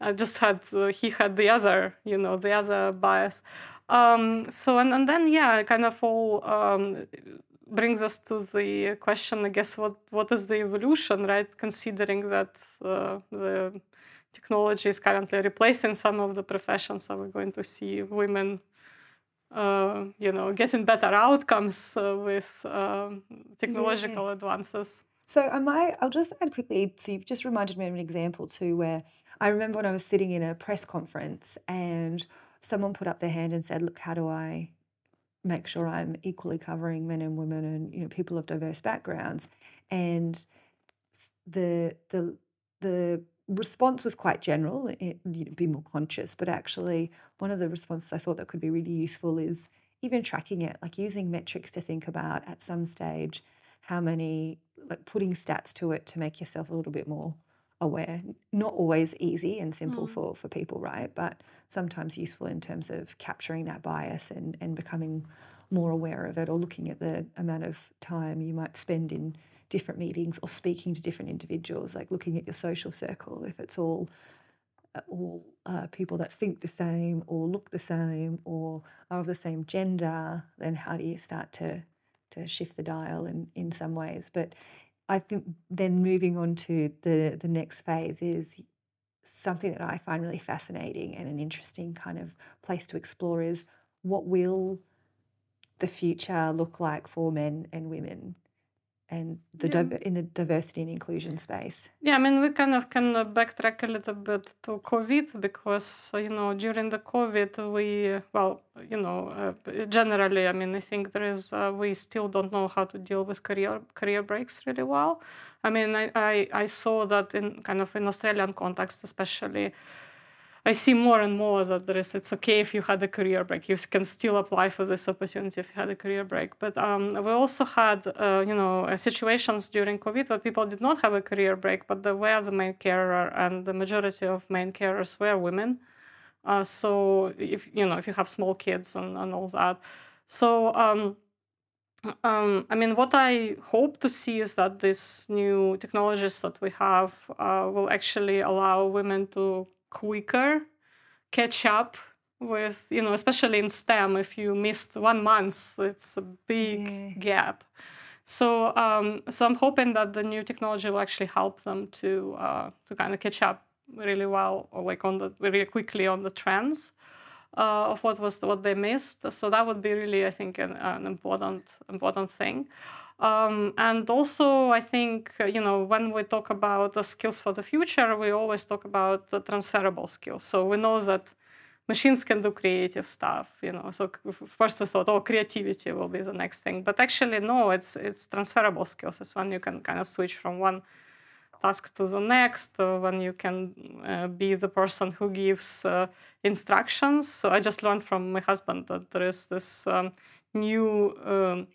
Uh, just had uh, he had the other, you know, the other bias. Um, so and, and then yeah, kind of all um, brings us to the question, I guess, what what is the evolution, right? Considering that uh, the technology is currently replacing some of the professions, are we going to see women you know, getting better outcomes uh, with Yeah. technological advances. So I might, I'll just add quickly. So you've just reminded me of an example too, where I remember when I was sitting in a press conference and someone put up their hand and said, "Look, how do I make sure I'm equally covering men and women and you know people of diverse backgrounds?" And the the the response was quite general. It, you know, be more conscious, but actually, one of the responses I thought that could be really useful is even tracking it, like using metrics to think about at some stage how many, like putting stats to it to make yourself a little bit more aware. Not always easy and simple Mm. for for people, right? But sometimes useful in terms of capturing that bias and and becoming more aware of it or looking at the amount of time you might spend in different meetings or speaking to different individuals, like looking at your social circle, if it's all uh, all uh, people that think the same or look the same or are of the same gender, then how do you start to to shift the dial in in some ways? But I think then moving on to the the next phase is something that I find really fascinating and an interesting kind of place to explore is what will the future look like for men and women and the Yeah. in the diversity and inclusion space. Yeah, I mean, we kind of can uh, backtrack a little bit to COVID because, uh, you know, during the COVID, we, well, you know, uh, generally, I mean, I think there is, uh, we still don't know how to deal with career career breaks really well. I mean, I, I, I saw that in kind of in Australian context, especially, I see more and more that there is it's okay if you had a career break. You can still apply for this opportunity if you had a career break. But um, we also had uh, you know uh, situations during COVID where people did not have a career break, but they were the main carer, and the majority of main carers were women. Uh, so if you know if you have small kids and, and all that, so um, um, I mean, what I hope to see is that these new technologies that we have uh, will actually allow women to quicker catch up with, you know, especially in STEM. If you missed one month, it's a big Yeah. gap. So, um, so I'm hoping that the new technology will actually help them to uh, to kind of catch up really well, or like on the very quickly on the trends uh, of what was what they missed. So that would be really, I think, an, an important important thing. Um, and also, I think uh, you know when we talk about the skills for the future, we always talk about the transferable skills. So we know that machines can do creative stuff. You know, so first we thought, oh, creativity will be the next thing, but actually, no, it's it's transferable skills. It's when you can kind of switch from one task to the next, uh, when you can uh, be the person who gives uh, instructions. So I just learned from my husband that there is this um, new um,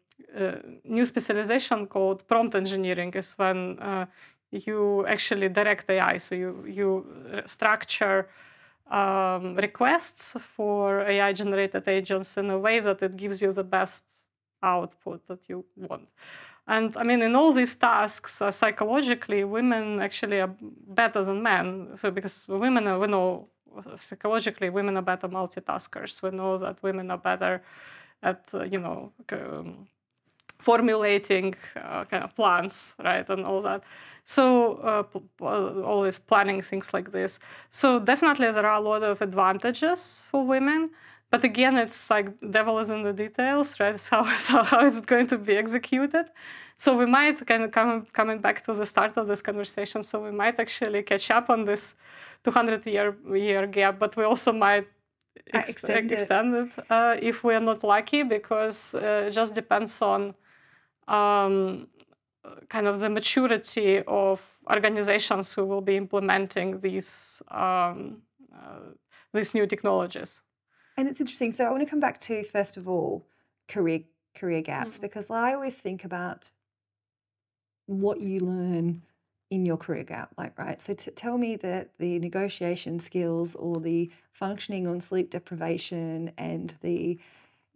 new specialization called prompt engineering. Is when uh, you actually direct AI. So you you structure um, requests for AI generated agents in a way that it gives you the best output that you want. And I mean, in all these tasks, uh, psychologically, women actually are better than men because women, are, we know psychologically, women are better multitaskers. We know that women are better at, uh, you know, um, formulating uh, kind of plans, right, and all that. So uh, uh, always planning things like this. So definitely there are a lot of advantages for women, but again, it's like devil is in the details, right? So, so how is it going to be executed? So we might kind of come coming back to the start of this conversation. So we might actually catch up on this 200 year year gap, but we also might ex- extend, extend it, it uh, if we are not lucky, because uh, it just depends on um, kind of the maturity of organizations who will be implementing these um, uh, these new technologies. And it's interesting. So I want to come back to first of all career career gaps mm-hmm. because I always think about what you learn in your career gap like right so t- tell me that the negotiation skills or the functioning on sleep deprivation and the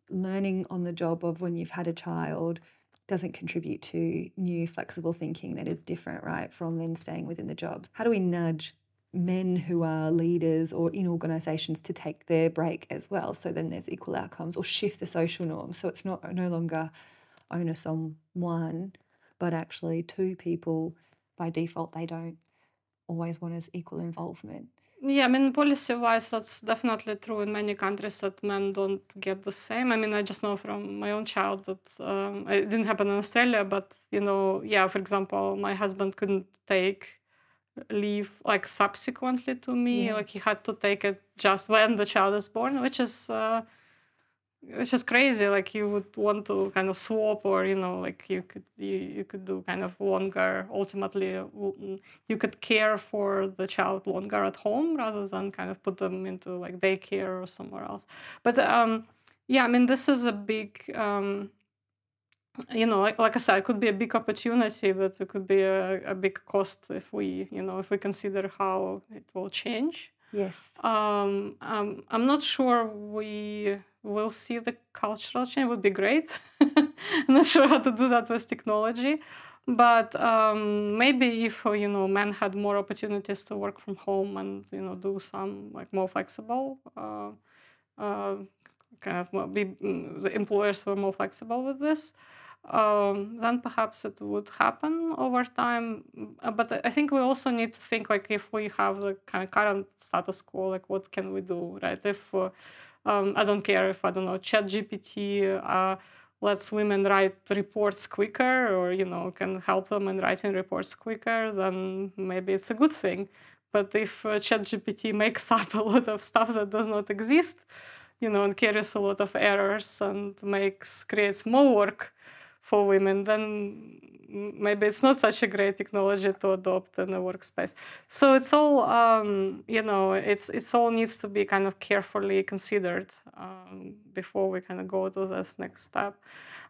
learning on the job of when you've had a child doesn't contribute to new flexible thinking that is different, right, from then staying within the job. How do we nudge men who are leaders or in organizations to take their break as well? So then there's equal outcomes or shift the social norms. So it's not no longer onus on one, but actually two people by default they don't always want as equal involvement. Yeah, I mean, policy wise, that's definitely true in many countries that men don't get the same. I mean, I just know from my own child that um, it didn't happen in Australia, but you know, yeah, for example, my husband couldn't take leave like subsequently to me, yeah. like he had to take it just when the child is born, which is uh, it's just crazy like you would want to kind of swap or you know like you could you, you could do kind of longer ultimately you could care for the child longer at home rather than kind of put them into like daycare or somewhere else. But um yeah i mean this is a big um you know like, like i said it could be a big opportunity but it could be a, a big cost if we you know if we consider how it will change. Yes. Um, um i'm not sure we we'll see the cultural change would be great. I'm not sure how to do that with technology, but um, maybe if uh, you know men had more opportunities to work from home and you know do some like more flexible. Uh, uh, kind of be, mm, the employers were more flexible with this. Um, then perhaps it would happen over time. Uh, but I think we also need to think like if we have the kind of current status quo, like what can we do, right? If uh, um, I don't care if I don't know ChatGPT uh, lets women write reports quicker, or you know can help them in writing reports quicker. Then maybe it's a good thing. But if uh, ChatGPT makes up a lot of stuff that does not exist, you know, and carries a lot of errors and makes creates more work for women, then maybe it's not such a great technology to adopt in a workspace. So it's all, um, you know, it's it's all needs to be kind of carefully considered um, before we kind of go to this next step.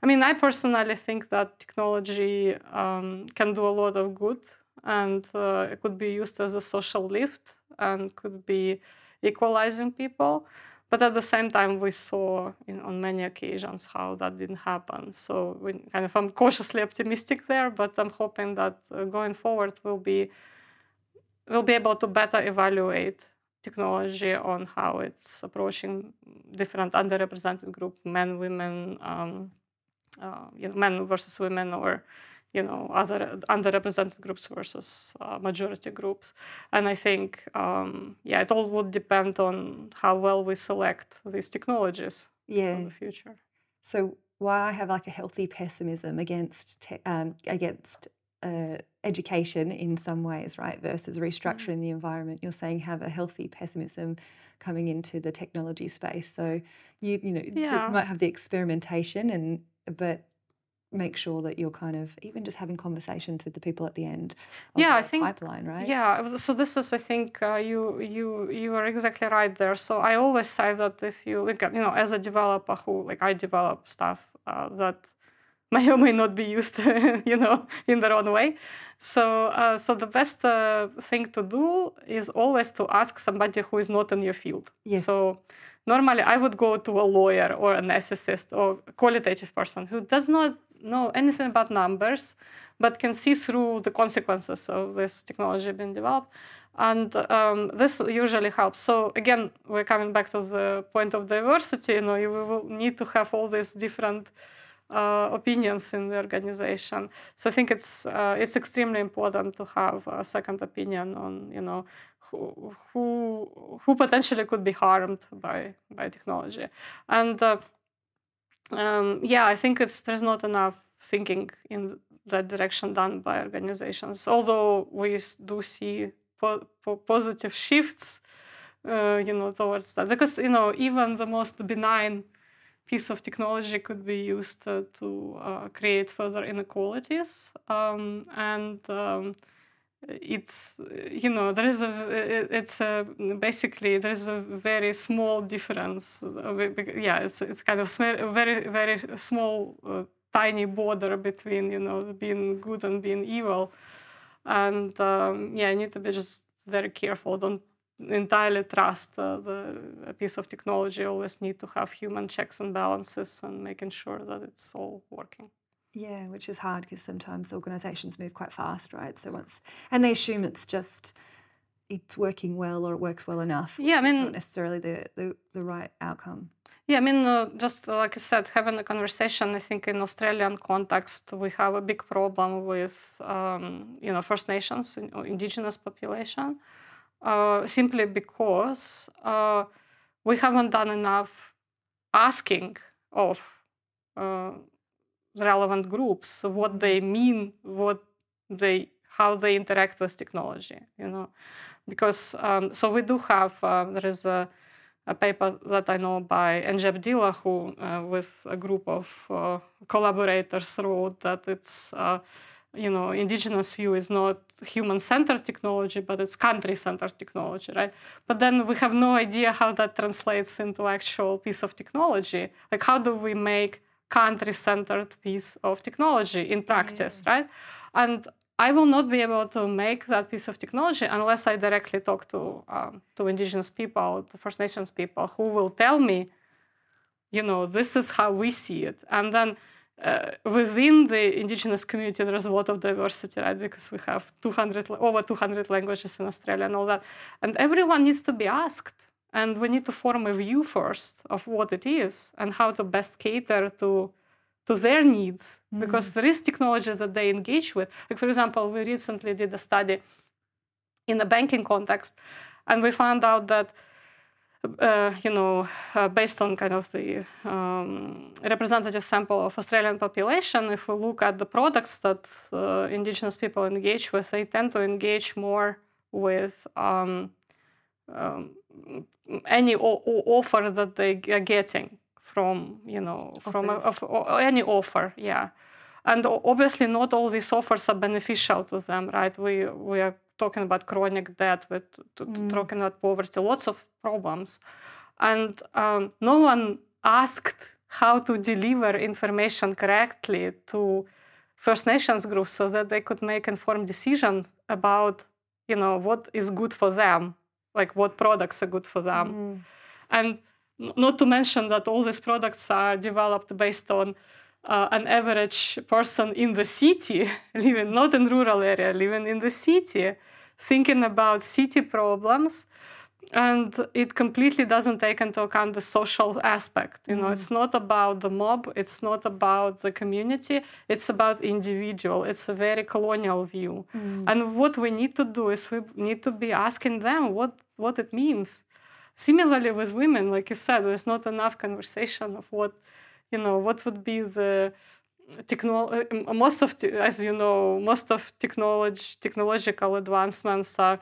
I mean, I personally think that technology um, can do a lot of good, and uh, it could be used as a social lift and could be equalizing people. But at the same time, we saw in, on many occasions how that didn't happen. So we kind of I'm cautiously optimistic there, but I'm hoping that uh, going forward we'll be we'll be able to better evaluate technology on how it's approaching different underrepresented groups, men, women, um, uh, you know, men versus women, or you know other underrepresented groups versus uh, majority groups and i think um, yeah it all would depend on how well we select these technologies yeah. for the future so why i have like a healthy pessimism against te- um, against uh, education in some ways right versus restructuring mm-hmm. the environment you're saying have a healthy pessimism coming into the technology space so you you know yeah. might have the experimentation and but make sure that you're kind of even just having conversations with the people at the end yeah i think pipeline right? yeah so this is i think uh, you you you are exactly right there. So i always say that if you look at you know as a developer who like i develop stuff uh, that may or may not be used you know in their own way. So uh, so the best uh, thing to do is always to ask somebody who is not in your field. Yes. so normally i would go to a lawyer or an ethicist or qualitative person who does not know anything about numbers, but can see through the consequences of this technology being developed. And um, this usually helps. So again, we're coming back to the point of diversity. You know, you will need to have all these different uh, opinions in the organization. So I think it's uh, it's extremely important to have a second opinion on you know who who who potentially could be harmed by by technology and uh, um, yeah i think it's there's not enough thinking in that direction done by organizations. Although we do see po- po- positive shifts uh, you know towards that. Because you know even the most benign piece of technology could be used uh, to uh, create further inequalities. Um, and um, it's you know there is a it's a basically there is a very small difference yeah it's it's kind of very very small uh, tiny border between you know being good and being evil. And um, yeah you need to be just very careful. Don't entirely trust uh, the a piece of technology. Always need to have human checks and balances and making sure that it's all working yeah, which is hard because sometimes organizations move quite fast, right? So once, and they assume it's just it's working well or it works well enough. Yeah, I mean, not necessarily the, the, the right outcome. Yeah, I mean, uh, just like I said, having a conversation. I think in Australian context, we have a big problem with um, you know First Nations, indigenous population, uh, simply because uh, we haven't done enough asking of uh, relevant groups what they mean what they how they interact with technology you know. Because um, so we do have uh, there is a, a, paper that I know by Angie Abdilla who uh, with a group of uh, collaborators wrote that it's uh, you know indigenous view is not human centered technology but it's country centered technology right? But then we have no idea how that translates into actual piece of technology. Like how do we make country-centered piece of technology in practice, yeah. right? And I will not be able to make that piece of technology unless I directly talk to um, to indigenous people, to First Nations people, who will tell me, you know, this is how we see it, and then. Uh, within the indigenous community, there's a lot of diversity, right? Because we have 200, over 200 languages in Australia and all that. And everyone needs to be asked and we need to form a view first of what it is and how to best cater to to their needs mm. because there is technology that they engage with like for example we recently did a study in the banking context and we found out that uh, you know, uh, based on kind of the um, representative sample of Australian population, if we look at the products that uh, Indigenous people engage with, they tend to engage more with um, um, any o- offer that they are getting from you know from a, of, any offer yeah. And obviously not all these offers are beneficial to them right? We we are talking about chronic debt we're mm. talking about poverty lots of problems. And um, no one asked how to deliver information correctly to first nations groups so that they could make informed decisions about you know what is good for them like what products are good for them. Mm. And not to mention that all these products are developed based on uh, an average person in the city, living not in rural area, living in the city, thinking about city problems and it completely doesn't take into account the social aspect you know mm. it's not about the mob it's not about the community it's about individual it's a very colonial view mm. and what we need to do is we need to be asking them what what it means similarly with women like you said there's not enough conversation of what you know what would be the technology uh, most of as you know most of technology technological advancements are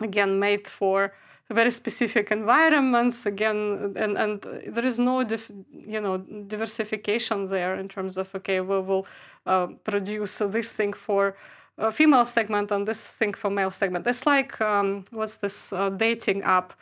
again made for very specific environments again and and there is no dif- you know diversification there in terms of okay we will uh, produce this thing for a female segment and this thing for male segment it's like um, what's this uh, dating app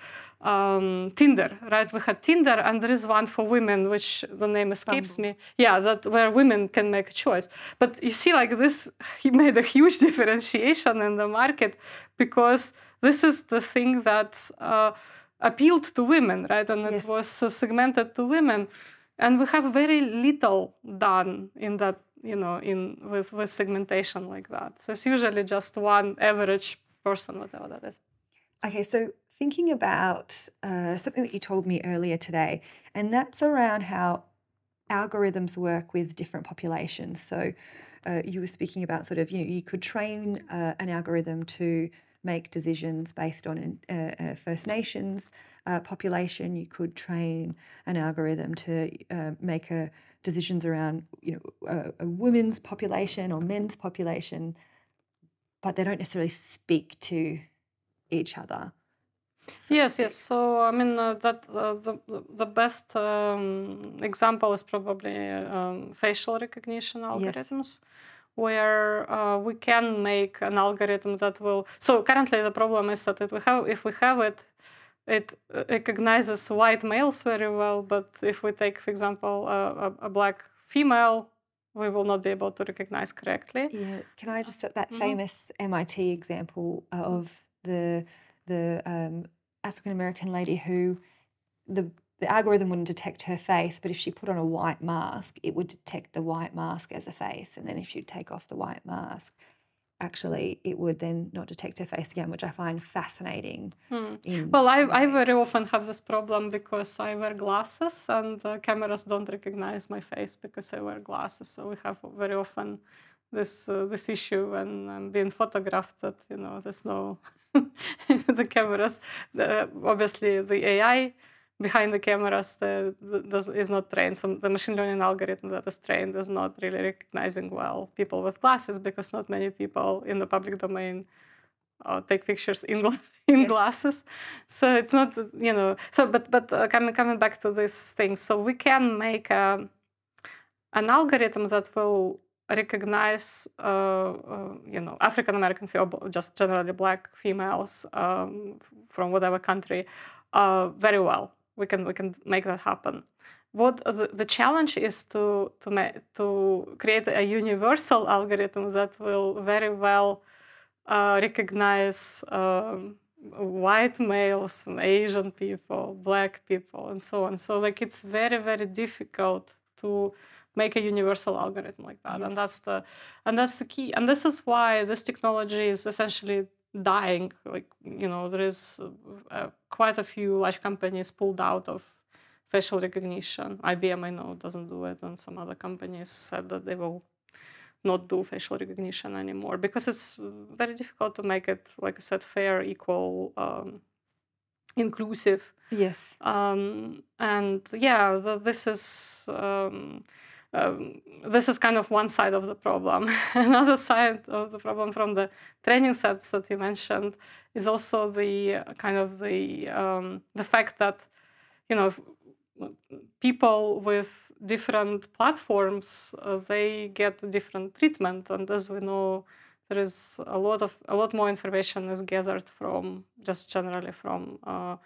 um, Tinder, right? We had Tinder, and there is one for women, which the name escapes Bumble. me. Yeah, that where women can make a choice. But you see, like this, he made a huge differentiation in the market because this is the thing that uh, appealed to women, right? And yes. it was uh, segmented to women. And we have very little done in that, you know, in with, with segmentation like that. So it's usually just one average person, whatever that is. Okay, so thinking about uh, something that you told me earlier today, and that's around how algorithms work with different populations. So uh, you were speaking about sort of, you know, you could train uh, an algorithm to make decisions based on a, a First Nations uh, population. You could train an algorithm to uh, make a, decisions around you know a, a women's population or men's population, but they don't necessarily speak to each other. So yes, yes. So I mean uh, that uh, the the best um, example is probably um, facial recognition algorithms. Yes where uh, we can make an algorithm that will. So currently the problem is that if we have if we have it, it recognizes white males very well, but if we take, for example, a, a black female, we will not be able to recognize correctly. Yeah. Can I just that mm-hmm. famous MIT example of the the um, African American lady who the the algorithm wouldn't detect her face, but if she put on a white mask, it would detect the white mask as a face. And then if you take off the white mask, actually it would then not detect her face again, which I find fascinating. Hmm. Well, I, I very often have this problem because I wear glasses and the cameras don't recognize my face because I wear glasses. So we have very often this uh, this issue when I'm being photographed that you know there's no the cameras. The, obviously, the AI behind the cameras the, the, is not trained. So the machine learning algorithm that is trained is not really recognizing well people with glasses because not many people in the public domain uh, take pictures in in yes. glasses. So it's not you know. So but but uh, coming coming back to this thing, so we can make a, um, an algorithm that will recognize uh, uh, you know African American just generally black females um, from whatever country uh, very well we can we can make that happen. What the, the challenge is to to make to create a universal algorithm that will very well uh, recognize um, white males, Asian people, black people, and so on. So like it's very very difficult to make a universal algorithm like that, yes. and that's the and that's the key. And this is why this technology is essentially dying. Like you know, there is uh, quite a few large companies pulled out of facial recognition. IBM, I know, doesn't do it, and some other companies said that they will not do facial recognition anymore because it's very difficult to make it, like I said, fair, equal, um, inclusive. Yes. Um, and yeah, the, this is. Um, um, this is kind of one side of the problem. Another side of the problem from the training sets that you mentioned is also the kind of the um, the fact that you know people with different platforms uh, they get different treatment, and as we know, there is a lot of a lot more information is gathered from just generally from uh,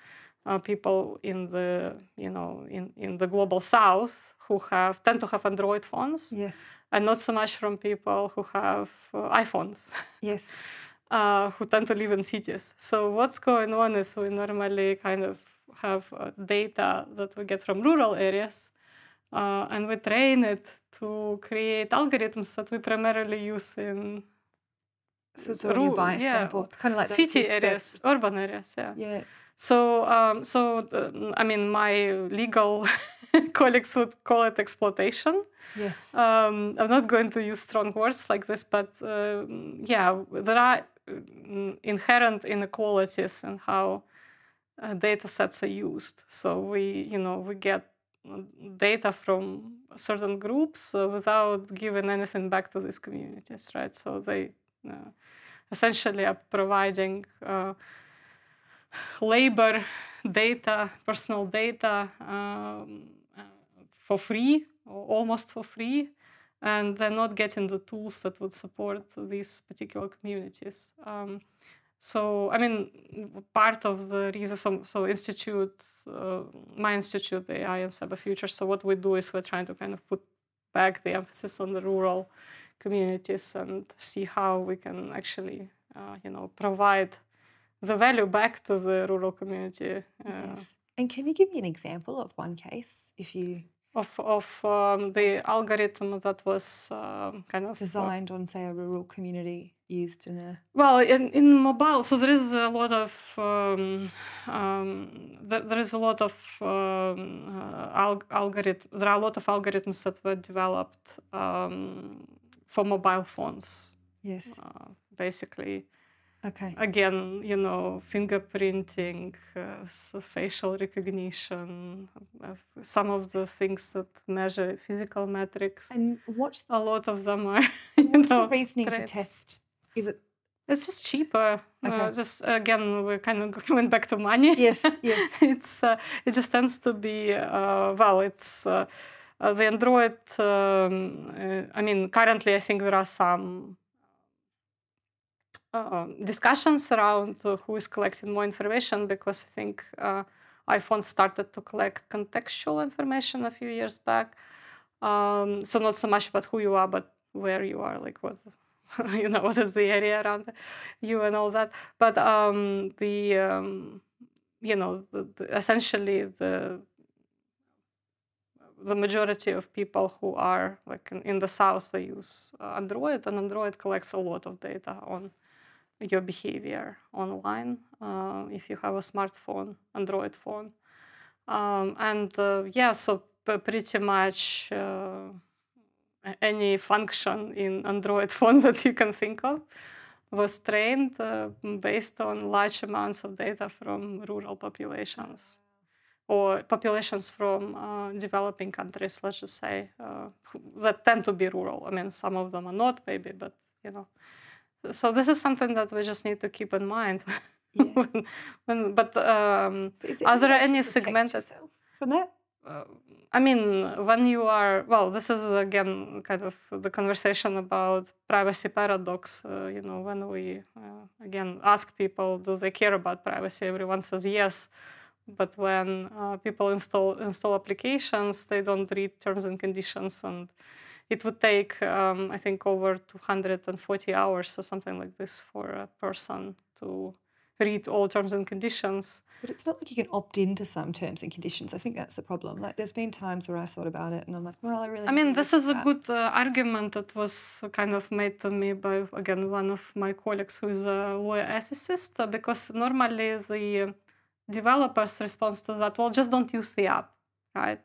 uh, people in the you know in in the global south who have tend to have Android phones. Yes. And not so much from people who have uh, iPhones. Yes. Uh, who tend to live in cities. So what's going on is we normally kind of have uh, data that we get from rural areas, uh, and we train it to create algorithms that we primarily use in. So, so when you yeah, sample, it's kind of like city areas, urban areas, yeah. Yeah. So, um, so I mean, my legal colleagues would call it exploitation. Yes. Um, I'm not going to use strong words like this, but uh, yeah, there are mm, inherent inequalities in how uh, data sets are used. So we, you know, we get mm, data from certain groups uh, without giving anything back to these communities, right? So they uh, essentially are providing uh, labor data, personal data um, for free, almost for free, and they're not getting the tools that would support these particular communities. Um, so, I mean, part of the reason, so, so institute, uh, my institute, the AI and Cyber Future. So, what we do is we're trying to kind of put back the emphasis on the rural communities and see how we can actually, uh, you know, provide the value back to the rural community. Uh, yes. And can you give me an example of one case, if you of of um, the algorithm that was um, kind of uh, designed on, say, a rural community used in a well in, in mobile so there is a lot of um, um, there, there is a lot of um, uh, alg- algorithm there are a lot of algorithms that were developed um, for mobile phones yes uh, basically Okay. again, you know, fingerprinting, uh, facial recognition, uh, some of the things that measure physical metrics. And what's a lot of them are, you what's know, the reasoning to test? Is it It's just cheaper. Uh, Okay. just again, we're kind of going back to money. yes, yes. it's uh, it just tends to be uh, well. It's uh, uh, the Android. Um, uh, I mean, currently, I think there are some discussions around who is collecting more information because I think uh, iPhone started to collect contextual information a few years back. Um, so not so much about who you are, but where you are, like what you know, what is the area around you and all that. But um, the um, you know, the, the, essentially the the majority of people who are like in, in the south they use uh, android and android collects a lot of data on your behavior online uh, if you have a smartphone android phone um, and uh, yeah so pretty much uh, any function in android phone that you can think of was trained uh, based on large amounts of data from rural populations or populations from uh, developing countries, let's just say, uh, that tend to be rural. I mean, some of them are not, maybe, but you know. So this is something that we just need to keep in mind. Yeah. when, when, but um, Are there any segmented- from that? uh, I mean, when you are well, this is again kind of the conversation about privacy paradox. Uh, you know, when we uh, again ask people, do they care about privacy? Everyone says yes, but when uh, people install install applications, they don't read terms and conditions, and it would take, um, I think, over 240 hours or something like this for a person to read all terms and conditions. But it's not like you can opt into some terms and conditions. I think that's the problem. Like, there's been times where I've thought about it, and I'm like, well, I really. I mean, this is a good uh, argument that was kind of made to me by, again, one of my colleagues who is a lawyer ethicist, uh, because normally the developer's response to that, well, just don't use the app, right?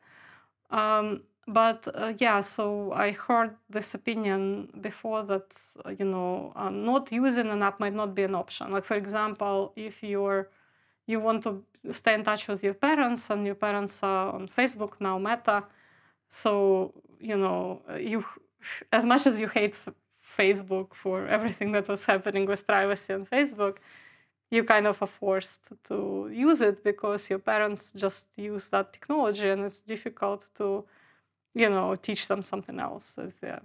Um, but uh, yeah, so I heard this opinion before that, uh, you know, uh, not using an app might not be an option. Like, for example, if you're you want to stay in touch with your parents and your parents are on Facebook now, Meta, so you know uh, you as much as you hate facebook for everything that was happening with privacy on facebook you kind of are forced to use it because your parents just use that technology and it's difficult to you know teach them something else if they're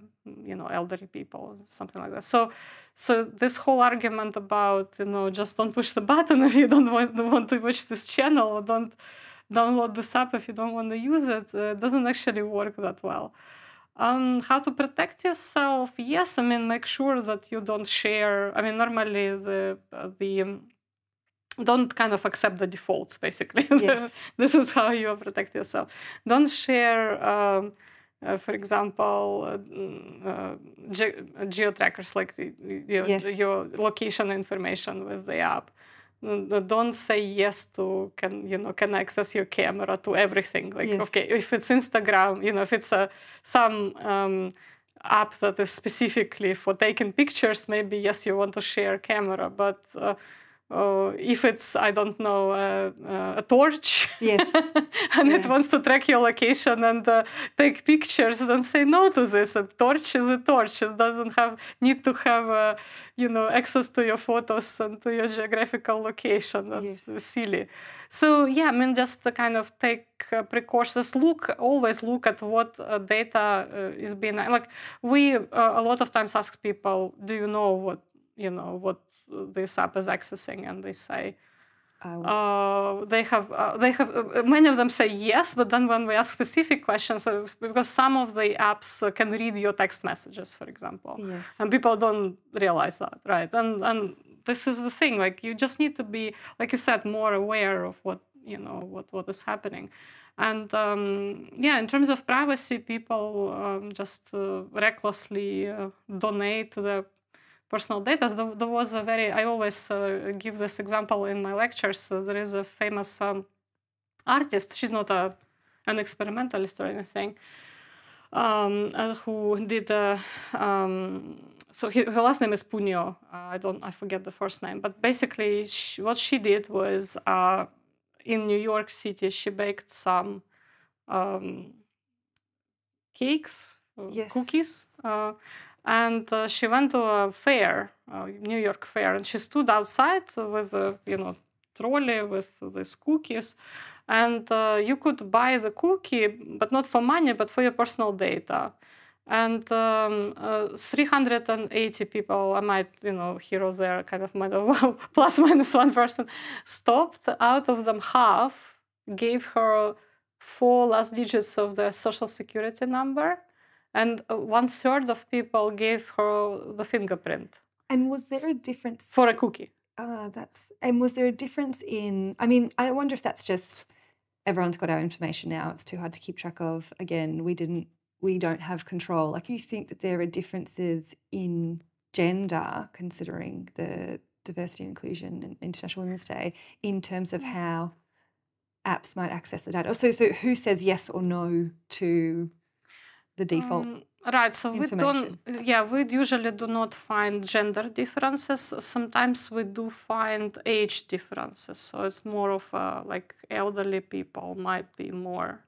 you know elderly people something like that. So so this whole argument about you know just don't push the button if you don't want, want to watch this channel or don't download this app if you don't want to use it uh, doesn't actually work that well. Um, how to protect yourself? Yes i mean make sure that you don't share i mean normally the uh, the um, don't kind of accept the defaults basically Yes. this is how you protect yourself don't share um, uh, for example uh, mm, uh, ge- geo trackers like the, your, Yes. your location information with the app don't say yes to can you know can access your camera to everything like Yes. okay if it's instagram you know if it's a some um, app that is specifically for taking pictures maybe yes you want to share camera but uh, if it's i don't know uh, a torch Yes. and it wants to track your location and uh, take pictures then say no to this. A torch is a torch. It doesn't have need to have uh, you know access to your photos and to your geographical location. That's Yes. silly. So yeah i mean just to kind of take uh, precautions look always look at what uh, data uh, is being like we uh, a lot of times ask people do you know what you know what this app is accessing and they say uh, they have uh, they have uh, many of them say yes but then when we ask specific questions uh, because some of the apps uh, can read your text messages for example. Yes. and people don't realize that right? And and this is the thing like you just need to be like you said more aware of what you know what what is happening. And um, yeah in terms of privacy people um, just uh, recklessly uh, donate their personal data there, was a very i always uh, give this example in my lectures uh, there is a famous um, artist she's not a an experimentalist or anything um, uh, who did a um, so he, her last name is Puno. Uh, I don't, I forget the first name, but basically, she, what she did was uh, in New York City, she baked some um, cakes, uh, Yes. cookies, uh, and uh, she went to a fair, uh, New York fair, and she stood outside with a you know trolley with these cookies, and uh, you could buy the cookie, but not for money, but for your personal data. And um, uh, 380 people, I might, you know, here or there, kind of plus minus one person, stopped. Out of them, half gave her four last digits of their social security number, and uh, one third of people gave her the fingerprint And was there a difference? for a cookie. Ah, that's and was there a difference in? I mean, I wonder if that's just everyone's got our information now. It's too hard to keep track of. Again, we didn't, we don't have control. Like you think that there are differences in gender, considering the diversity and inclusion and International Women's Day, in terms of how apps might access the data. So, so who says yes or no to the default? Um, right. So we don't. Yeah, we usually do not find gender differences. Sometimes we do find age differences. So it's more of uh, like elderly people might be more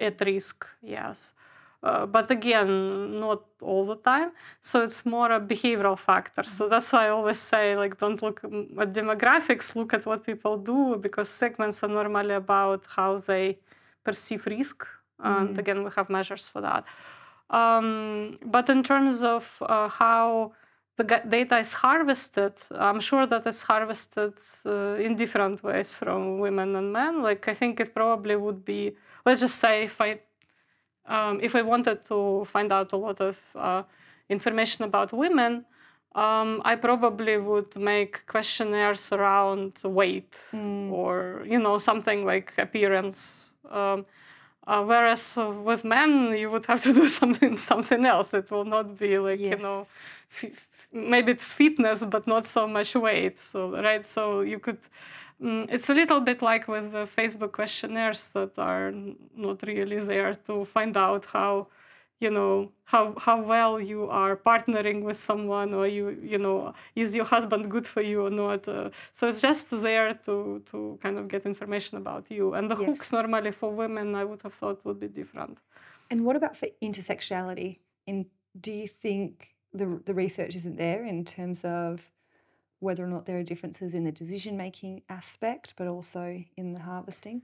at risk. Yes. Uh, but again, not all the time. So it's more a behavioral factor. So that's why I always say, like, don't look at demographics, look at what people do, because segments are normally about how they perceive risk. And Mm. again, we have measures for that. Um, but in terms of uh, how the data is harvested, I'm sure that it's harvested uh, in different ways from women and men. Like I think it probably would be, let's just say, if I um, if I wanted to find out a lot of uh, information about women, um, I probably would make questionnaires around weight Mm. or you know something like appearance. Um, uh, whereas uh, with men, you would have to do something something else. It will not be like you know, maybe it's fitness, but not so much weight. So right, so you could. Mm, it's a little bit like with the Facebook questionnaires that are not really there to find out how, you know, how how well you are partnering with someone, or you you know, is your husband good for you or not. Uh, so it's just there to to kind of get information about you. And the Yes. hooks normally for women, I would have thought would be different. And what about for intersectionality? In do you think the the research isn't there in terms of whether or not there are differences in the decision making aspect, but also in the harvesting?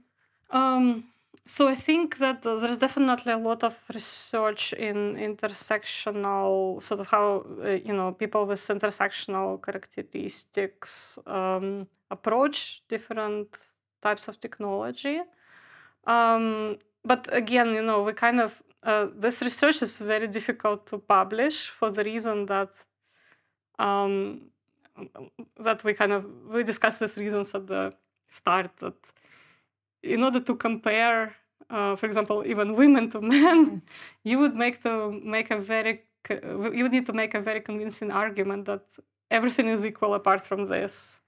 Um, so I think that there's definitely a lot of research in intersectional sort of how uh, you know people with intersectional characteristics um, approach different types of technology. Um, but again, you know, we kind of uh, this research is very difficult to publish for the reason that um, that we kind of we discussed these reasons at the start that in order to compare, uh, for example, even women to men, you would make to make a very you would need to make a very convincing argument that everything is equal apart from this,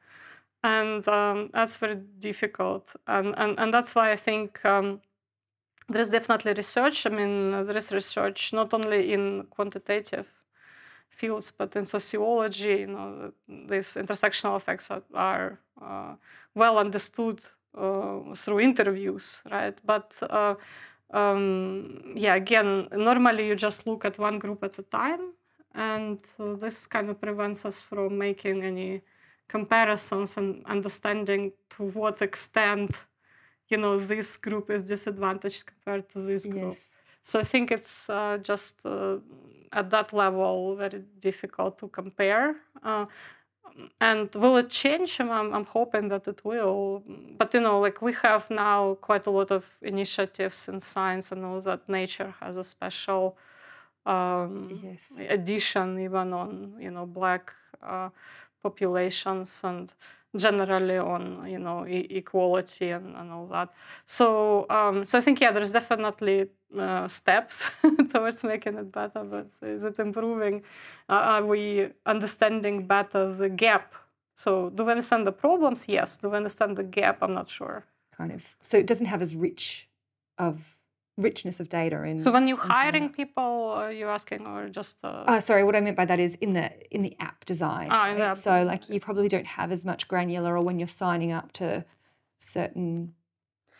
and um, that's very difficult, and and and that's why I think. Um, there is definitely research. I mean, uh, there is research not only in quantitative fields, but in sociology. You know, these intersectional effects are, are uh, well understood through interviews, right? But uh, um, yeah, again, normally you just look at one group at a time, and uh, this kind of prevents us from making any comparisons and understanding to what extent you know this group is disadvantaged compared to this group. So I think it's uh, just uh, at that level very difficult to compare. Uh, and will it change? I'm, I'm hoping that it will. But you know, like we have now quite a lot of initiatives in science. and all that Nature has a special um, Yes. edition even on you know black uh, populations and generally on you know e- equality and, and all that so um so i think yeah there's definitely uh, steps towards making it better but is it improving uh, are we understanding better the gap so do we understand the problems yes do we understand the gap i'm not sure Kind of. So it doesn't have as rich of richness of data in. So when you're hiring people, are you asking or just? Uh, Oh, sorry. What I meant by that is in the in the app design. Ah, right? app so like you probably don't have as much granular, or when you're signing up to certain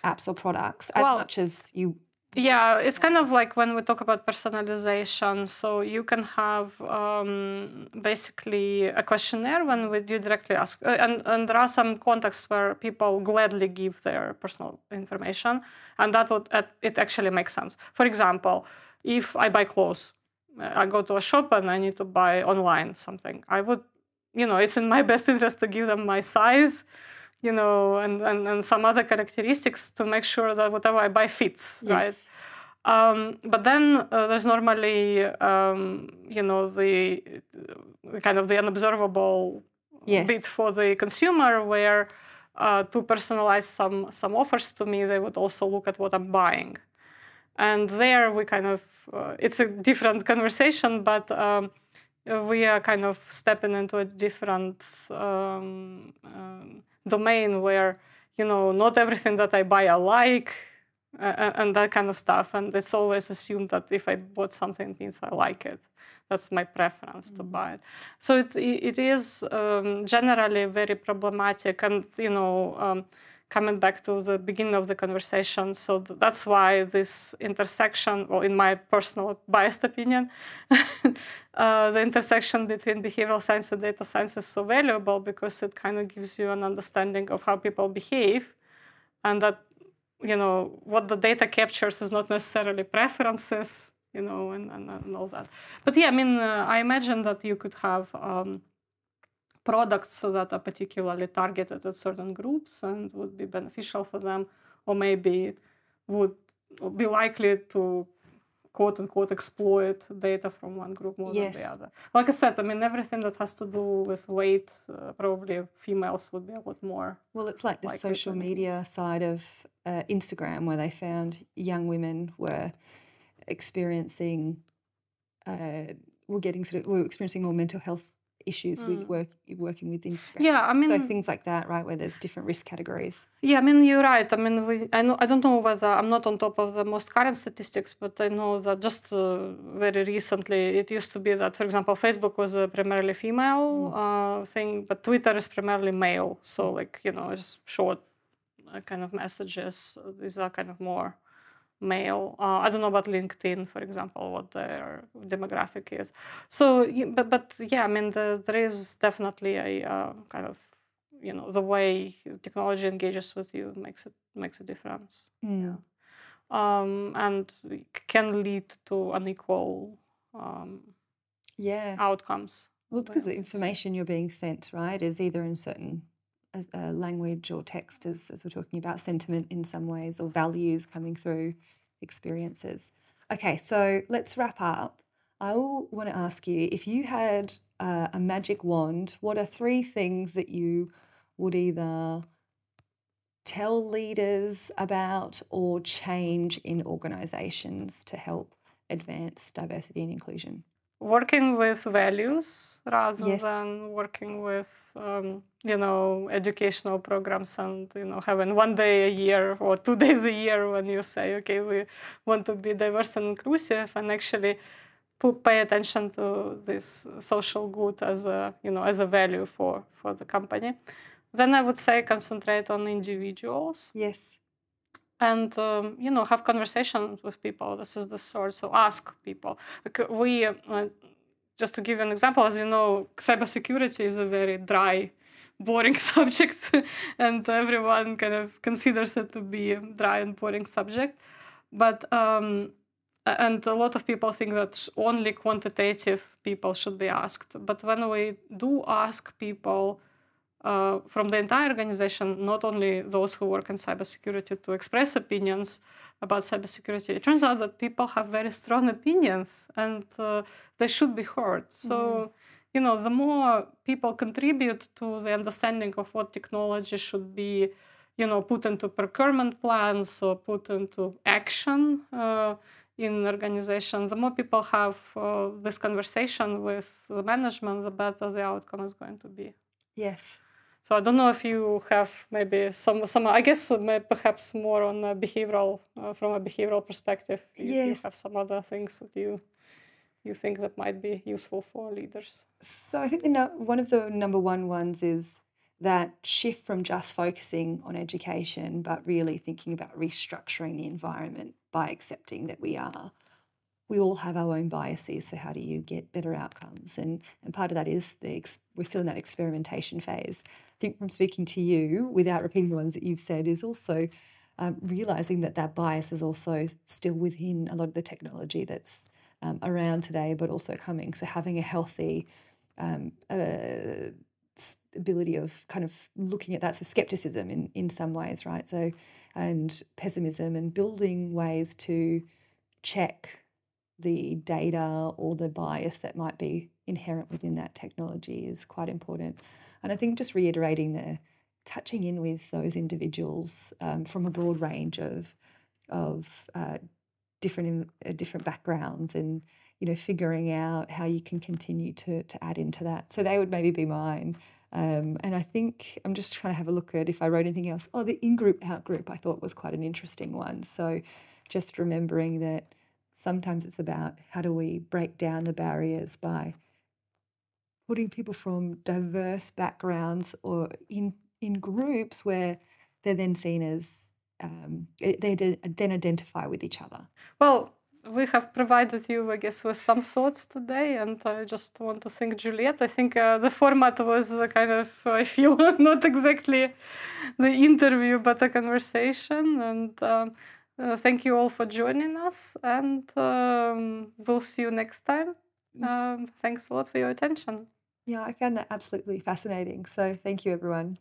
apps or products, as Well, much as you. Yeah, it's kind of like when we talk about personalization. So you can have um, basically a questionnaire when we, you directly ask, uh, and and there are some contexts where people gladly give their personal information, and that would it actually makes sense. For example, if I buy clothes, uh, I go to a shop and I need to buy online something, I would, you know, it's in my best interest to give them my size you know, and, and, and some other characteristics to make sure that whatever I buy fits, right? Um, but then uh, there's normally, um, you know, the uh, kind of the unobservable Yes. bit for the consumer, where uh, to personalize some some offers to me, they would also look at what I'm buying, and there we kind of uh, it's a different conversation, but. Um, we are kind of stepping into a different um, um, domain where you know not everything that I buy I like uh, and that kind of stuff, and it's always assumed that if I bought something, it means I like it. That's my preference to Mm. buy it. So it's it it is um, generally very problematic, and you know. Um, coming back to the beginning of the conversation. So th- that's why this intersection well in my personal biased opinion uh, the intersection between behavioral science and data science is so valuable because it kind of gives you an understanding of how people behave and that you know what the data captures is not necessarily preferences you know and, and, and all that. But yeah i mean uh, i imagine that you could have um, products that are particularly targeted at certain groups and would be beneficial for them or maybe would be likely to quote unquote exploit data from one group more than the other. Like i said i mean everything that has to do with weight uh, probably females would be a lot more Well, it's like the social to- media side of uh, Instagram, where they found young women were experiencing, uh, were getting sort of, were experiencing more mental health issues with Mm. work working with Instagram. yeah i mean so things like that, right, where there's different risk categories. Yeah, I mean you're right. I mean we, I know I don't know whether I'm not on top of the most current statistics, but I know that just uh, very recently it used to be that, for example, Facebook was a primarily female uh, thing, but Twitter is primarily male. So like you know, it's short uh, kind of messages. uh, These are kind of more male. Uh, I don't know about LinkedIn, for example, what their demographic is. So, but but yeah, I mean the, there is definitely a uh, kind of you know the way technology engages with you makes it makes a difference Mm. um, and can lead to unequal um, Yeah. outcomes Well, it's because the information you're being sent, right, is either in certain as uh, language or text, as, as we're talking about sentiment in some ways, or values coming through experiences. Okay, so let's wrap up. I want to ask you if you had uh, a magic wand, what are three things that you would either tell leaders about or change in organizations to help advance diversity and inclusion? Working with values rather Yes. than working with um, you know educational programs and you know having one day a year or two days a year when you say okay we want to be diverse and inclusive and actually put, pay attention to this social good as a you know as a value for for the company then i would say concentrate on individuals Yes. And um, you know have conversations with people. This is the sort so ask people. Like, we uh, just to give you an example as you know cybersecurity is a very dry boring subject and everyone kind of considers it to be a dry and boring subject. But um, and a lot of people think that only quantitative people should be asked. But when we do ask people uh, from the entire organization, not only those who work in cybersecurity, to express opinions about cybersecurity. It turns out that people have very strong opinions and uh, they should be heard. So, you know, the more people contribute to the understanding of what technology should be, you know, put into procurement plans or put into action uh, in organization, the more people have uh, this conversation with the management, the better the outcome is going to be. Yes. So I don't know if you have maybe some some. I guess perhaps more on a behavioral uh, from a behavioral perspective. If yes. you have some other things that you you think that might be useful for leaders. So I think the no, one of the number one ones is that shift from just focusing on education, but really thinking about restructuring the environment by accepting that we are we all have our own biases. So how do you get better outcomes? And and part of that is the we're still in that experimentation phase. Think from speaking to you, without repeating the ones that you've said, is also um, realizing that that bias is also still within a lot of the technology that's um, around today, but also coming. So having a healthy um, uh, ability of kind of looking at that, so skepticism in in some ways, right? So and pessimism and building ways to check the data or the bias that might be inherent within that technology is quite important. And I think just reiterating the touching in with those individuals um, from a broad range of of uh, different uh, different backgrounds and you know figuring out how you can continue to to add into that. So they would maybe be mine. Um, and I think I'm just trying to have a look at if I wrote anything else. Oh, the in group out group I thought was quite an interesting one. So just remembering that sometimes it's about how do we break down the barriers by putting people from diverse backgrounds or in in groups where they're then seen as um, they then identify with each other. Well, we have provided you, I guess, with some thoughts today, and I just want to thank Juliette. I think uh, the format was kind of, I feel, not exactly the interview, but a conversation, and. Um, uh, thank you all for joining us, and um, we'll see you next time. Um, thanks a lot for your attention. Yeah, I found that absolutely fascinating. So, thank you, everyone.